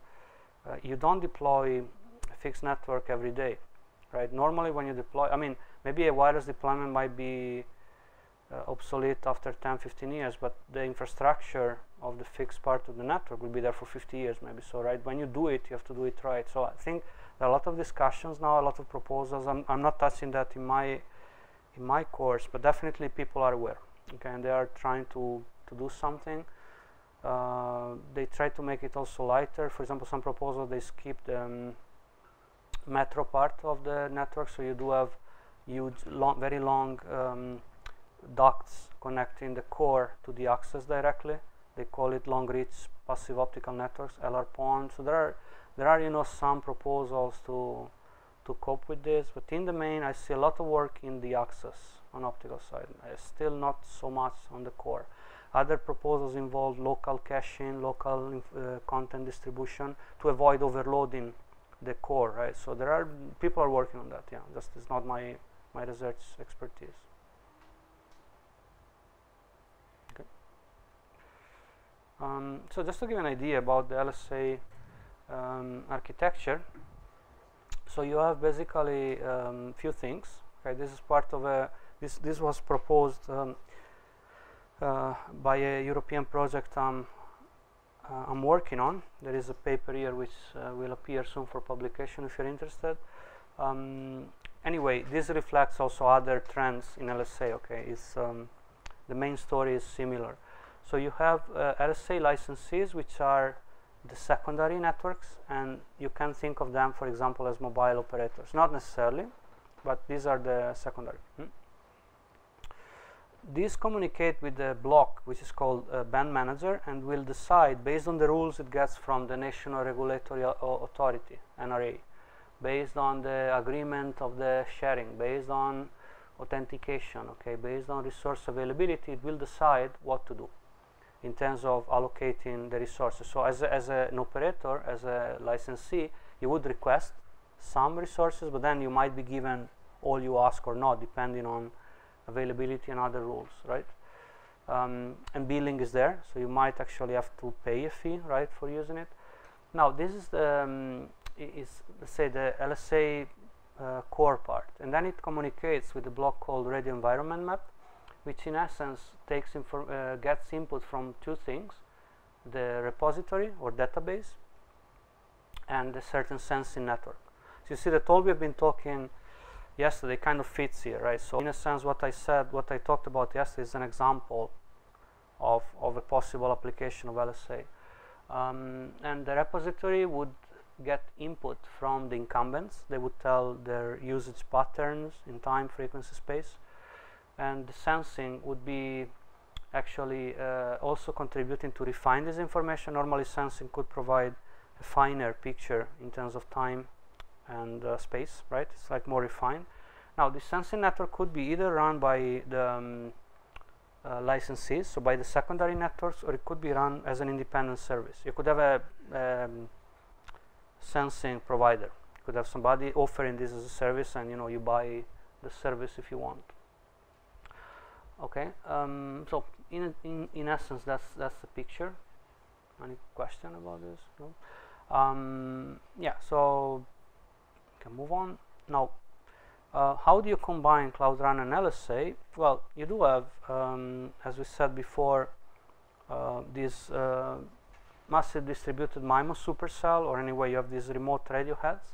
uh, you don't deploy a fixed network every day, right? Normally, when you deploy, I mean, maybe a wireless deployment might be uh, obsolete after 10, 15 years, but the infrastructure of the fixed part of the network will be there for 50 years, maybe. So, right, when you do it, you have to do it right. So, I think there are a lot of discussions now, a lot of proposals. I'm, I'm not touching that in my in my course, but definitely people are aware. Okay, and they are trying to to do something. Uh, they try to make it also lighter. For example, some proposals they skip the um, metro part of the network, so you do have huge, long, very long um, ducts connecting the core to the access directly. They call it long reach passive optical networks (LRPON). So there are there are you know some proposals to to cope with this, but in the main, I see a lot of work in the access on optical side. Uh, still not so much on the core. Other proposals involve local caching, local uh, content distribution to avoid overloading the core, right? So there are people are working on that. Yeah, just is not my my research expertise. Okay. Um, so just to give an idea about the LSA um, architecture, so you have basically um, few things. Okay, this is part of a this this was proposed um, uh, by a European project I'm uh, I'm working on. There is a paper here which uh, will appear soon for publication if you're interested. Um, anyway, this reflects also other trends in LSA. Okay, it's um, the main story is similar. So you have uh, LSA licensees which are the secondary networks and you can think of them for example as mobile operators not necessarily but these are the secondary hmm? These communicate with the block which is called uh, band manager and will decide based on the rules it gets from the national regulatory authority NRA based on the agreement of the sharing based on authentication okay based on resource availability it will decide what to do in terms of allocating the resources. So as, a, as a, an operator, as a licensee, you would request some resources, but then you might be given all you ask or not, depending on availability and other rules, right? Um, and billing is there, so you might actually have to pay a fee, right, for using it. Now, this is the um, is let's say the LSA uh, core part, and then it communicates with a block called radio environment map, which in essence takes uh, gets input from two things the repository or database and a certain sensing network. So you see that all we've been talking yesterday kind of fits here, right? So in a sense what I said, what I talked about yesterday is an example of, of a possible application of LSA. Um, and the repository would get input from the incumbents. They would tell their usage patterns in time, frequency, space and the sensing would be actually uh, also contributing to refine this information. Normally, sensing could provide a finer picture in terms of time and uh, space, right? It's like more refined. Now, the sensing network could be either run by the um, uh, licensees, so by the secondary networks, or it could be run as an independent service. You could have a um, sensing provider. You could have somebody offering this as a service, and you know you buy the service if you want okay um, so in, in in essence that's that's the picture any question about this no um, yeah so can move on. Now uh, how do you combine Cloud RAN and LSA well you do have um, as we said before uh, these uh, massive distributed MIMO supercell or anyway you have these remote radio heads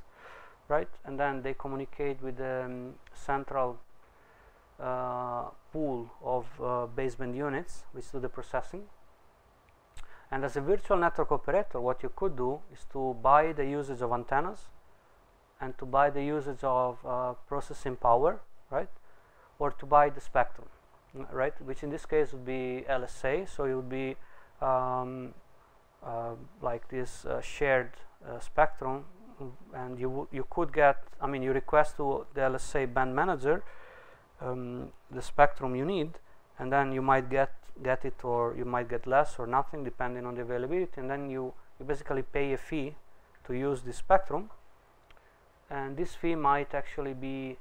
right? And then they communicate with the um, central uh, pool of uh, baseband units which do the processing. And as a virtual network operator, what you could do is to buy the usage of antennas and to buy the usage of uh, processing power, right? Or to buy the spectrum, right? Which in this case would be LSA, so it would be um, uh, like this uh, shared uh, spectrum, mm, and you you could get. I mean, you request to the LSA band manager um, the spectrum you need, and then you might get get it, or you might get less or nothing, depending on the availability, and then you you basically pay a fee to use the spectrum, and this fee might actually be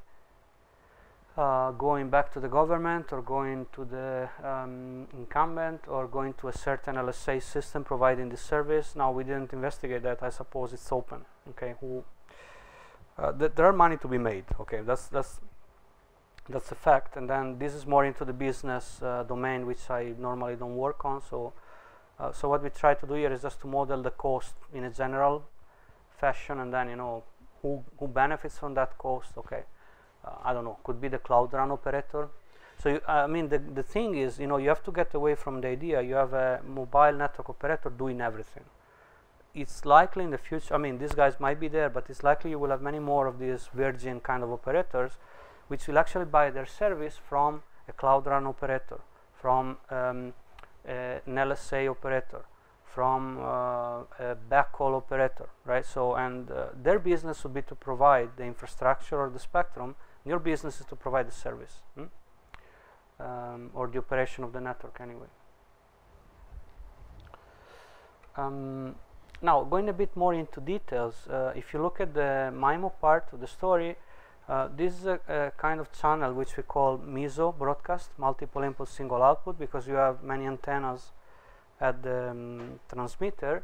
uh, going back to the government or going to the um, incumbent or going to a certain LSA system providing the service. Now we didn't investigate that. I suppose it's open. Okay, who uh, th- there are money to be made. Okay, that's that's that's a fact. And then this is more into the business uh, domain, which I normally don't work on. So uh, so what we try to do here is just to model the cost in a general fashion, and then you know who who benefits from that cost. Okay uh, I don't know, could be the cloud RAN operator. So you, I mean, the, the thing is, you know, you have to get away from the idea you have a mobile network operator doing everything. It's likely in the future, I mean, these guys might be there, but it's likely you will have many more of these virgin kind of operators, which will actually buy their service from a cloud RAN operator, from um, an LSA operator, from uh, a backhaul operator, right? So, and uh, their business would be to provide the infrastructure or the spectrum. Your business is to provide the service hmm? um, or the operation of the network, anyway. Um, now, going a bit more into details, uh, if you look at the MIMO part of the story, uh, this is a, a, kind of channel which we call MISO broadcast, multiple input, single output, because you have many antennas at the um, transmitter,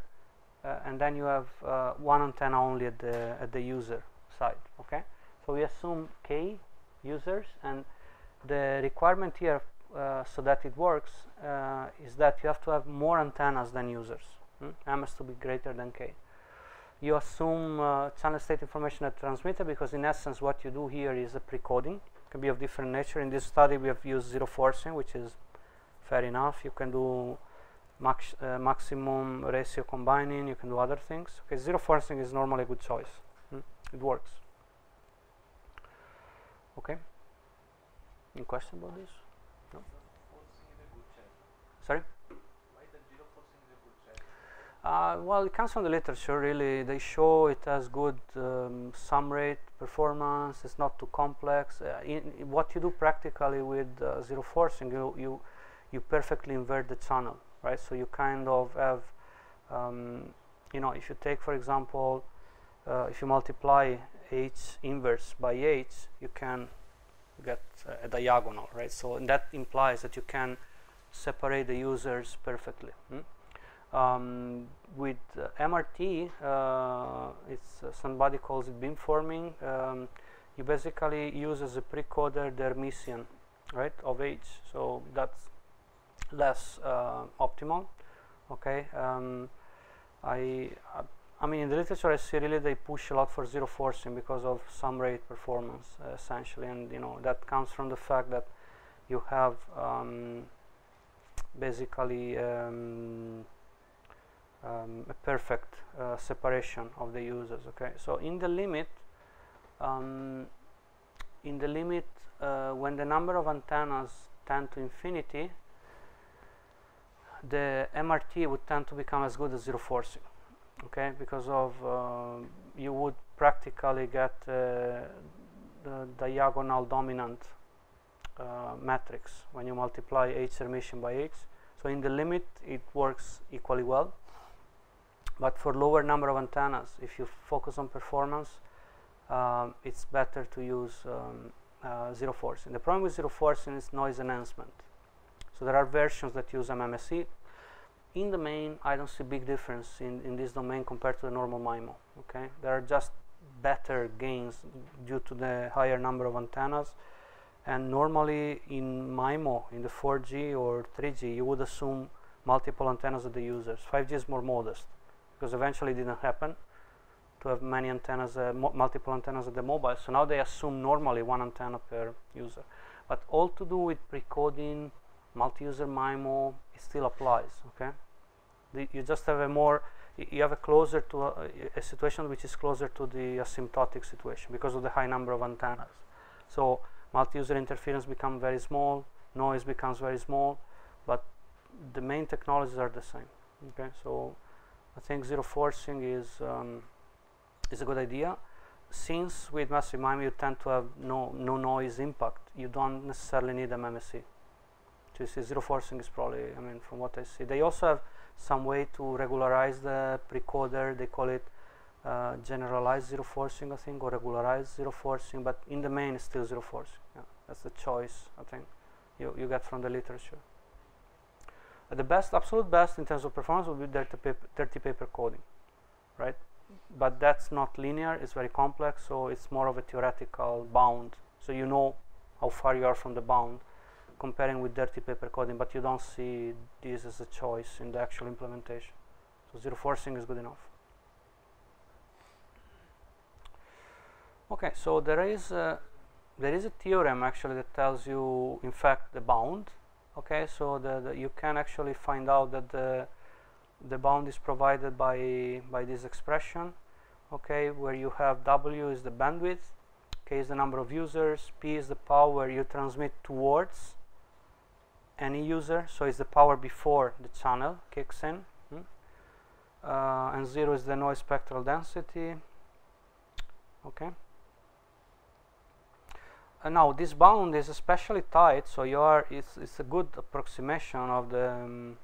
uh, and then you have uh, one antenna only at the at the user side. Okay, so we assume k users, and the requirement here, uh, so that it works, uh, is that you have to have more antennas than users. Hmm? M has to be greater than k. You assume uh, channel state information at transmitter because, in essence, what you do here is a pre-coding. Can be of different nature. In this study, we have used zero forcing, which is fair enough. You can do max, uh, maximum ratio combining, you can do other things. Okay, zero forcing is normally a good choice. Hmm? It works. Okay. Any question about this? No. Sorry. Why the zero forcing is a good choice? Uh, well, it comes from the literature. Really, they show it has good um, sum rate performance. It's not too complex. Uh, in, in what you do practically with uh, zero forcing, you you you perfectly invert the channel right? So you kind of have, um, you know, if you take, for example, uh, if you multiply h inverse by h, you can get a diagonal, right? So that implies that you can separate the users perfectly. Hmm? Um, with uh, MRT, uh, it's uh, somebody calls it beamforming. Um, you basically use as a precoder the Hermitian, right, of h. So that's less uh, optimal. Okay, um, I, I I mean in the literature I see really they push a lot for zero forcing because of sum rate performance uh, essentially, and you know that comes from the fact that you have um, basically um, um, a perfect uh, separation of the users. Okay, so in the limit, um, in the limit uh, when the number of antennas tend to infinity, the MRT would tend to become as good as zero forcing, okay? Because of uh, you would practically get uh, the diagonal dominant uh, matrix when you multiply h Hermitian by h. So in the limit, it works equally well. But for lower number of antennas, if you focus on performance, um, it's better to use um, uh, zero forcing. The problem with zero forcing is noise enhancement. So there are versions that use MMSE. In the main, I don't see big difference in, in this domain compared to the normal MIMO. Okay, there are just better gains due to the higher number of antennas. And normally in MIMO, in the 4G or 3G, you would assume multiple antennas at the users. 5G is more modest because eventually it didn't happen to have many antennas, uh, multiple antennas at the mobile. So now they assume normally one antenna per user. But all to do with pre-coding, multi-user MIMO, still applies. Okay, the, you just have a more, you have a closer to a, a, situation which is closer to the asymptotic situation because of the high number of antennas. So multi-user interference becomes very small, noise becomes very small, but the main technologies are the same. Okay, so I think zero forcing is um, is a good idea. Since with massive MIMO you tend to have no no noise impact, you don't necessarily need an MSE. See zero forcing is probably, I mean, from what I see, they also have some way to regularize the precoder. They call it uh, generalized zero forcing, I think, or regularized zero forcing. But in the main, it's still zero forcing. Yeah, that's the choice I think you you get from the literature. Uh, the best, absolute best in terms of performance would be dirty paper, dirty paper coding, right? But that's not linear, it's very complex, so it's more of a theoretical bound. So you know how far you are from the bound comparing with dirty paper coding, but you don't see this as a choice in the actual implementation. So zero forcing is good enough. Okay, so there is a, there is a theorem actually that tells you, in fact, the bound okay so the, the, you can actually find out that the the bound is provided by by this expression okay where you have w is the bandwidth k is the number of users p is the power you transmit towards any user so it's the power before the channel kicks in hmm? uh, and zero is the noise spectral density. Okay. Uh, now this bound is especially tight so you are it's, it's a good approximation of the um,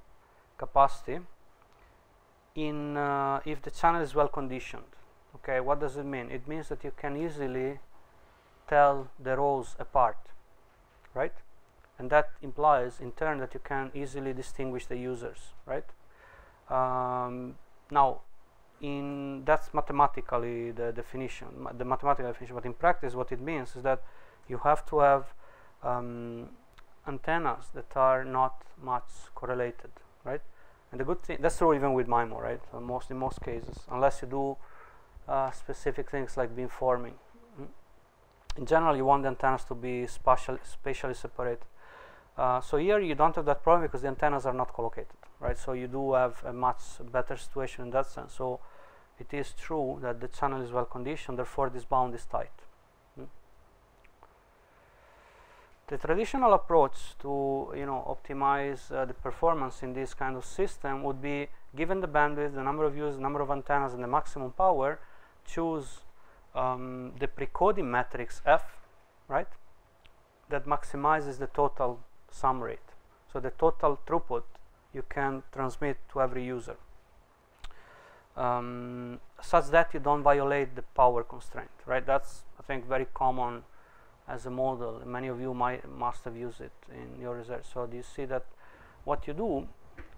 capacity in uh, if the channel is well conditioned. Okay what does it mean? It means that you can easily tell the rows apart right and that implies in turn that you can easily distinguish the users right um, now in that's mathematically the definition ma the mathematical definition but in practice what it means is that you have to have um, antennas that are not much correlated, right? And the good thing that's true even with MIMO, right? So most in most cases, unless you do uh, specific things like beamforming. Mm. In general, you want the antennas to be spatial, spatially separated. Uh, so here you don't have that problem because the antennas are not collocated, right? So you do have a much better situation in that sense. So it is true that the channel is well conditioned, therefore this bound is tight. The traditional approach to you know optimize uh, the performance in this kind of system would be given the bandwidth, the number of users, number of antennas, and the maximum power, choose um, the precoding matrix f, right? That maximizes the total sum rate. So the total throughput you can transmit to every user, um, such that you don't violate the power constraint, right? That's I think very common as a model. Many of you might must have used it in your research. So do you see that what you do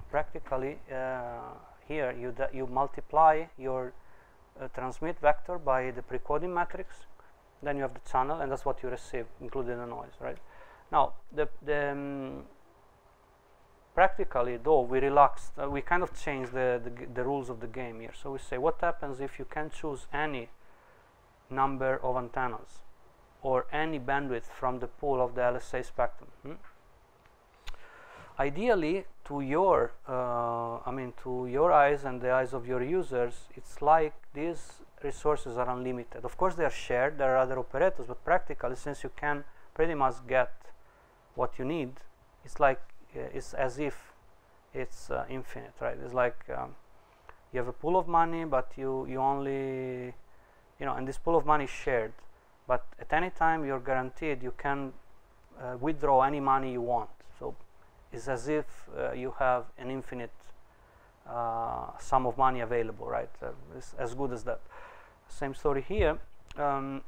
practically uh, here you you multiply your uh, transmit vector by the precoding matrix, then you have the channel, and that's what you receive, including the noise, right? Now the the um, practically though we relaxed, uh, we kind of changed the, the the rules of the game here. So we say what happens if you can choose any number of antennas or any bandwidth from the pool of the LSA spectrum. Hmm? Ideally, to your, uh, I mean, to your eyes and the eyes of your users, it's like these resources are unlimited. Of course, they are shared. There are other operators, but practically, since you can pretty much get what you need, it's like uh, it's as if it's uh, infinite, right? It's like um, you have a pool of money, but you you only, you know, and this pool of money is shared but at any time you're guaranteed you can uh, withdraw any money you want. So it's as if uh, you have an infinite uh, sum of money available right? Uh, it's as good as that. Same story here. Um,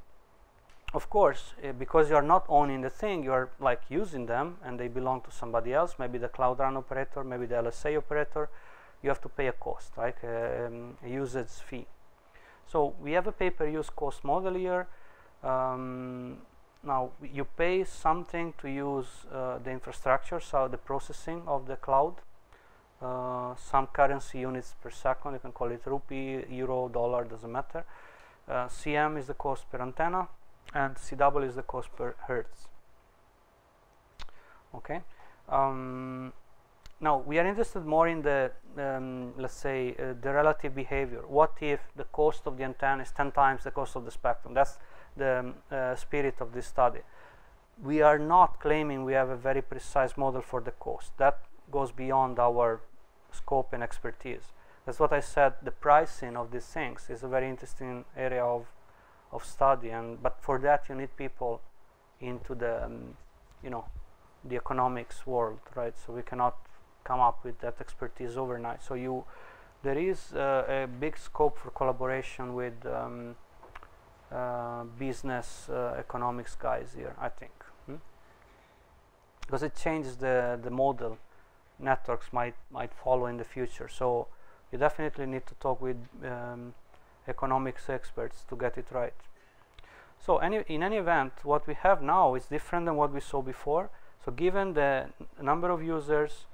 of course uh, because you're not owning the thing you're like using them and they belong to somebody else maybe the cloud RAN operator maybe the lsa operator you have to pay a cost right um, a usage fee. So we have a pay per use cost model here. Um, now you pay something to use uh, the infrastructure, so the processing of the cloud, uh, some currency units per second, you can call it rupee, euro, dollar, doesn't matter. Uh, CM is the cost per antenna and CW is the cost per hertz. Okay. Um, now we are interested more in the um, let's say uh, the relative behavior. What if the cost of the antenna is 10 times the cost of the spectrum? That's the uh, spirit of this study. we are not claiming we have a very precise model for the cost. That goes beyond our scope and expertise. That's what I said. The pricing of these things is a very interesting area of of study, and but for that you need people into the um, you know the economics world, right? So we cannot come up with that expertise overnight. So you there is uh, a big scope for collaboration with um, uh, business uh, economics guys here, I think, hmm? because it changes the the model. Networks might might follow in the future. So you definitely need to talk with um, economics experts to get it right. So any, in any event, what we have now is different than what we saw before. So given the number of users,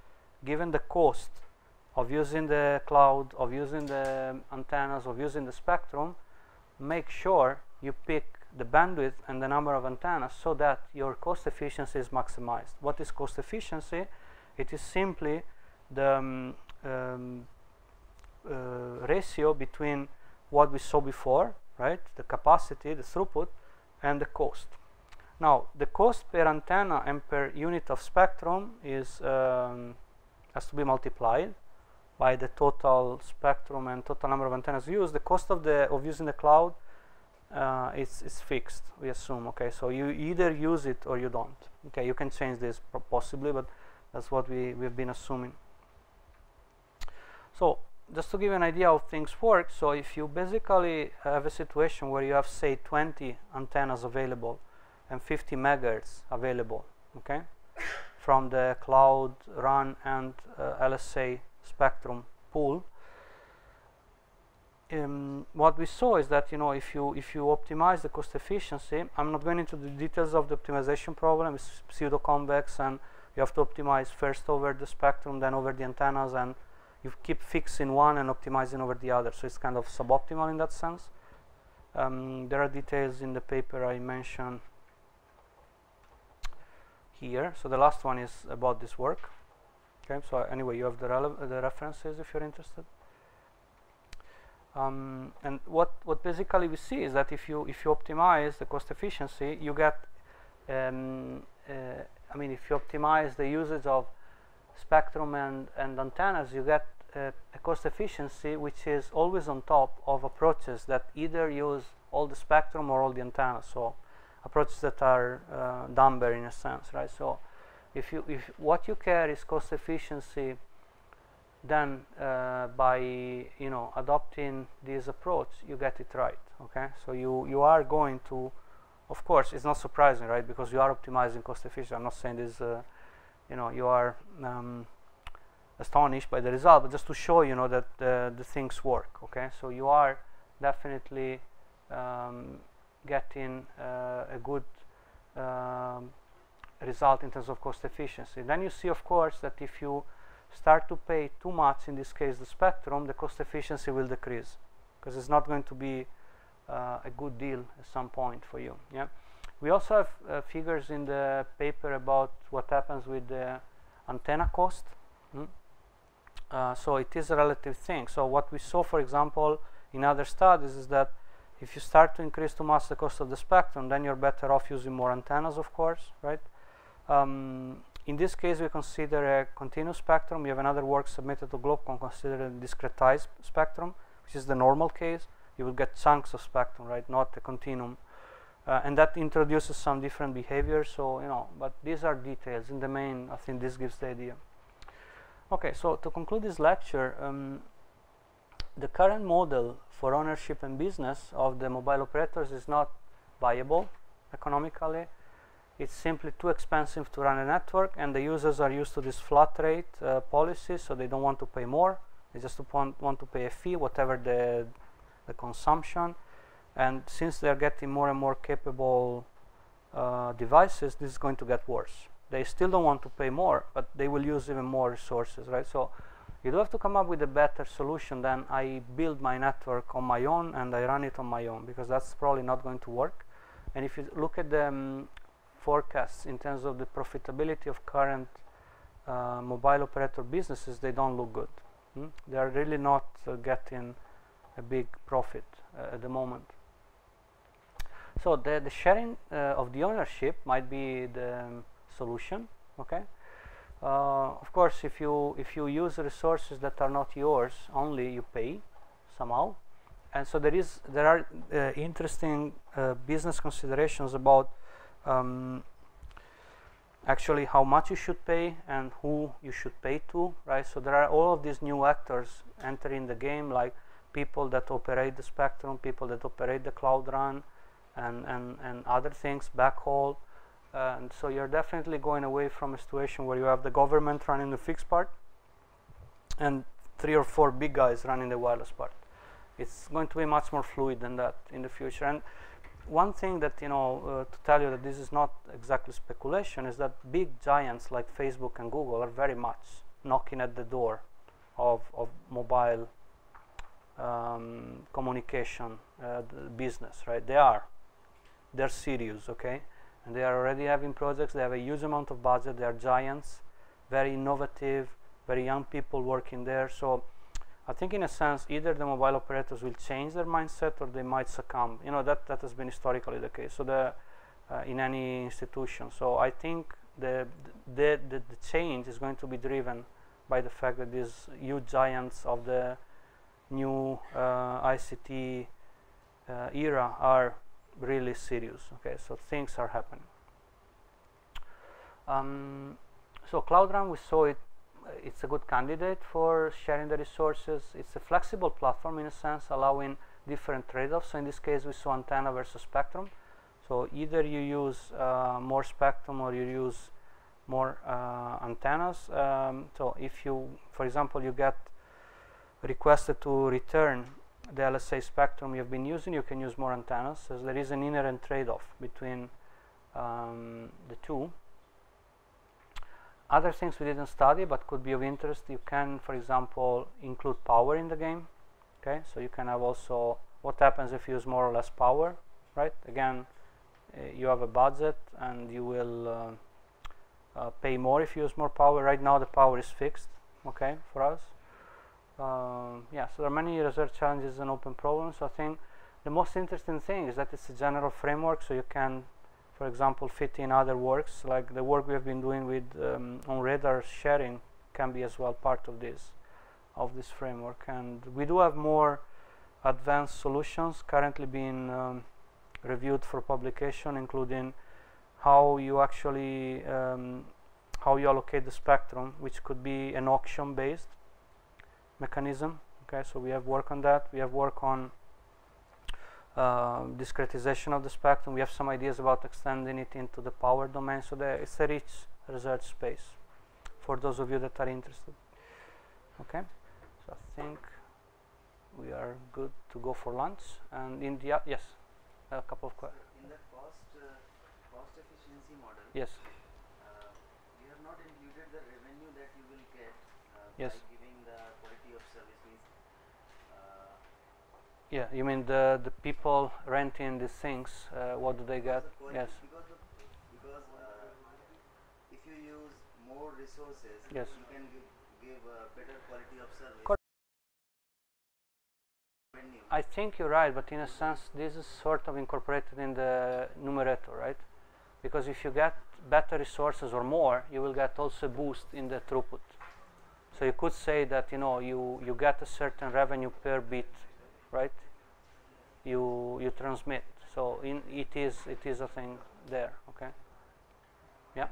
given the cost of using the cloud, of using the antennas, of using the spectrum, make sure you pick the bandwidth and the number of antennas so that your cost efficiency is maximized. What is cost efficiency? It is simply the um, um, uh, ratio between what we saw before, right? The capacity, the throughput, and the cost. Now, the cost per antenna and per unit of spectrum is um, has to be multiplied by the total spectrum and total number of antennas used. The cost of the of using the cloud uh, is is fixed. We assume. Okay, so you either use it or you don't. Okay, you can change this possibly, but that's what we we've been assuming. So just to give you an idea how things work, so if you basically have a situation where you have say 20 antennas available and 50 megahertz available, okay, from the cloud RAN and uh, LSA spectrum pool, um, what we saw is that you know if you if you optimize the cost efficiency, I'm not going into the details of the optimization problem. It's pseudo convex, and you have to optimize first over the spectrum, then over the antennas, and you keep fixing one and optimizing over the other. So it's kind of suboptimal in that sense. Um, there are details in the paper I mentioned here. So the last one is about this work. Okay, so anyway, you have the, the references if you're interested. Um, and what what basically we see is that if you if you optimize the cost efficiency, you get. Um, uh, I mean, if you optimize the usage of spectrum and, and antennas, you get uh, a cost efficiency which is always on top of approaches that either use all the spectrum or all the antennas. So approaches that are uh, dumber in a sense, right? So if you if what you care is cost efficiency, then uh, by you know adopting this approach, you get it right. Okay, so you you are going to, of course, it's not surprising, right? Because you are optimizing cost efficiency. I'm not saying this, uh, you know, you are. Um, astonished by the result, but just to show you know that uh, the things work. Okay, so you are definitely um, getting uh, a good um, result in terms of cost efficiency. Then you see, of course, that if you start to pay too much, in this case the spectrum, the cost efficiency will decrease because it's not going to be uh, a good deal at some point for you. Yeah. We also have uh, figures in the paper about what happens with the antenna cost. Mm? Uh, so it is a relative thing. So what we saw, for example, in other studies is that if you start to increase too much the cost of the spectrum, then you're better off using more antennas, of course, right? Um, in this case, we consider a continuous spectrum. We have another work submitted to Globecom considering discretized spectrum, which is the normal case. You will get chunks of spectrum, right, not a continuum. Uh, and that introduces some different behavior. So, you know, but these are details. In the main, I think this gives the idea. Okay, so to conclude this lecture, um, the current model for ownership and business of the mobile operators is not viable economically. It's simply too expensive to run a network and the users are used to this flat rate uh, policy so they don't want to pay more. They just want, want to pay a fee, whatever the, the consumption. And since they're getting more and more capable uh, devices, this is going to get worse they still don't want to pay more, but they will use even more resources, right? So you do have to come up with a better solution than I build my network on my own and I run it on my own because that's probably not going to work. And if you look at the um, forecasts in terms of the profitability of current uh, mobile operator businesses, they don't look good. Hmm? They are really not uh, getting a big profit uh, at the moment. So the, the sharing uh, of the ownership might be the solution. Okay. Uh, of course, if you if you use resources that are not yours, only you pay somehow, and so there is there are uh, interesting uh, business considerations about um, actually how much you should pay and who you should pay to, right? So there are all of these new actors entering the game, like people that operate the spectrum, people that operate the cloud RAN, and and and other things, backhaul. Uh, and so you're definitely going away from a situation where you have the government running the fixed part and three or four big guys running the wireless part. It's going to be much more fluid than that in the future. And one thing that you know uh, to tell you that this is not exactly speculation is that big giants like Facebook and Google are very much knocking at the door of, of mobile um, communication uh, business, right? They are. They're serious, okay? And they are already having projects. They have a huge amount of budget. They are giants, very innovative, very young people working there. So I think, in a sense, either the mobile operators will change their mindset or they might succumb. You know that that has been historically the case. So the uh, in any institution. So I think the the, the the change is going to be driven by the fact that these huge giants of the new uh, ICT uh, era are really serious. Okay, so things are happening. Um, so Cloud RAN, we saw it. uh, It's a good candidate for sharing the resources. It's a flexible platform in a sense, allowing different trade-offs. So in this case, we saw antenna versus spectrum. So either you use uh, more spectrum or you use more uh, antennas. Um, so if you, for example, you get requested to return the LSA spectrum you've been using, you can use more antennas. So there is an inherent trade-off between um, the two. Other things we didn't study but could be of interest, you can, for example, include power in the game. Okay, so you can have also what happens if you use more or less power, right? Again, uh, you have a budget and you will uh, uh, pay more if you use more power. Right now the power is fixed, okay, for us. Um, yeah, so there are many research challenges and open problems. So I think the most interesting thing is that it's a general framework, so you can, for example, fit in other works, like the work we have been doing with um, on radar sharing can be as well part of this, of this framework. And we do have more advanced solutions currently being um, reviewed for publication, including how you actually um, how you allocate the spectrum, which could be an auction based mechanism. Okay, so we have work on that. We have work on uh, discretization of the spectrum. We have some ideas about extending it into the power domain. So there, it's a rich research space for those of you that are interested. Okay, so I think we are good to go for lunch. And in the yes, a couple of questions. In the cost uh, cost efficiency model, Yes. uh, you have not included the revenue that you will get uh, Yes. by giving the quality of service means. Uh, Yeah, you mean the the people renting these things? Uh, what do they get? because Yes. Because the, because uh, if you use more resources, Yes. you can give, give better quality of service. I think you're right, but in a sense, this is sort of incorporated in the numerator, right? Because if you get better resources or more, you will get also a boost in the throughput. So you could say that you know you you get a certain revenue per bit, right? You you transmit. So in it is it is a thing there, okay? Yeah.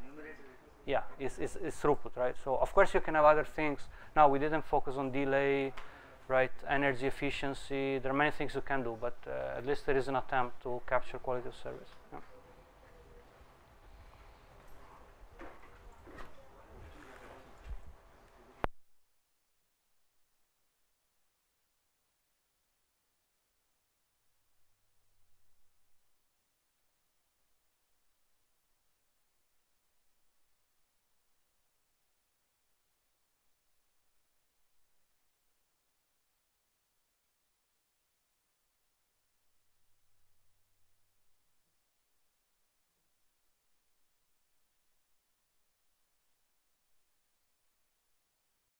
Yeah, it's, it's, it's throughput, right? So of course you can have other things. Now we didn't focus on delay, right? Energy efficiency. There are many things you can do, but uh, at least there is an attempt to capture quality of service.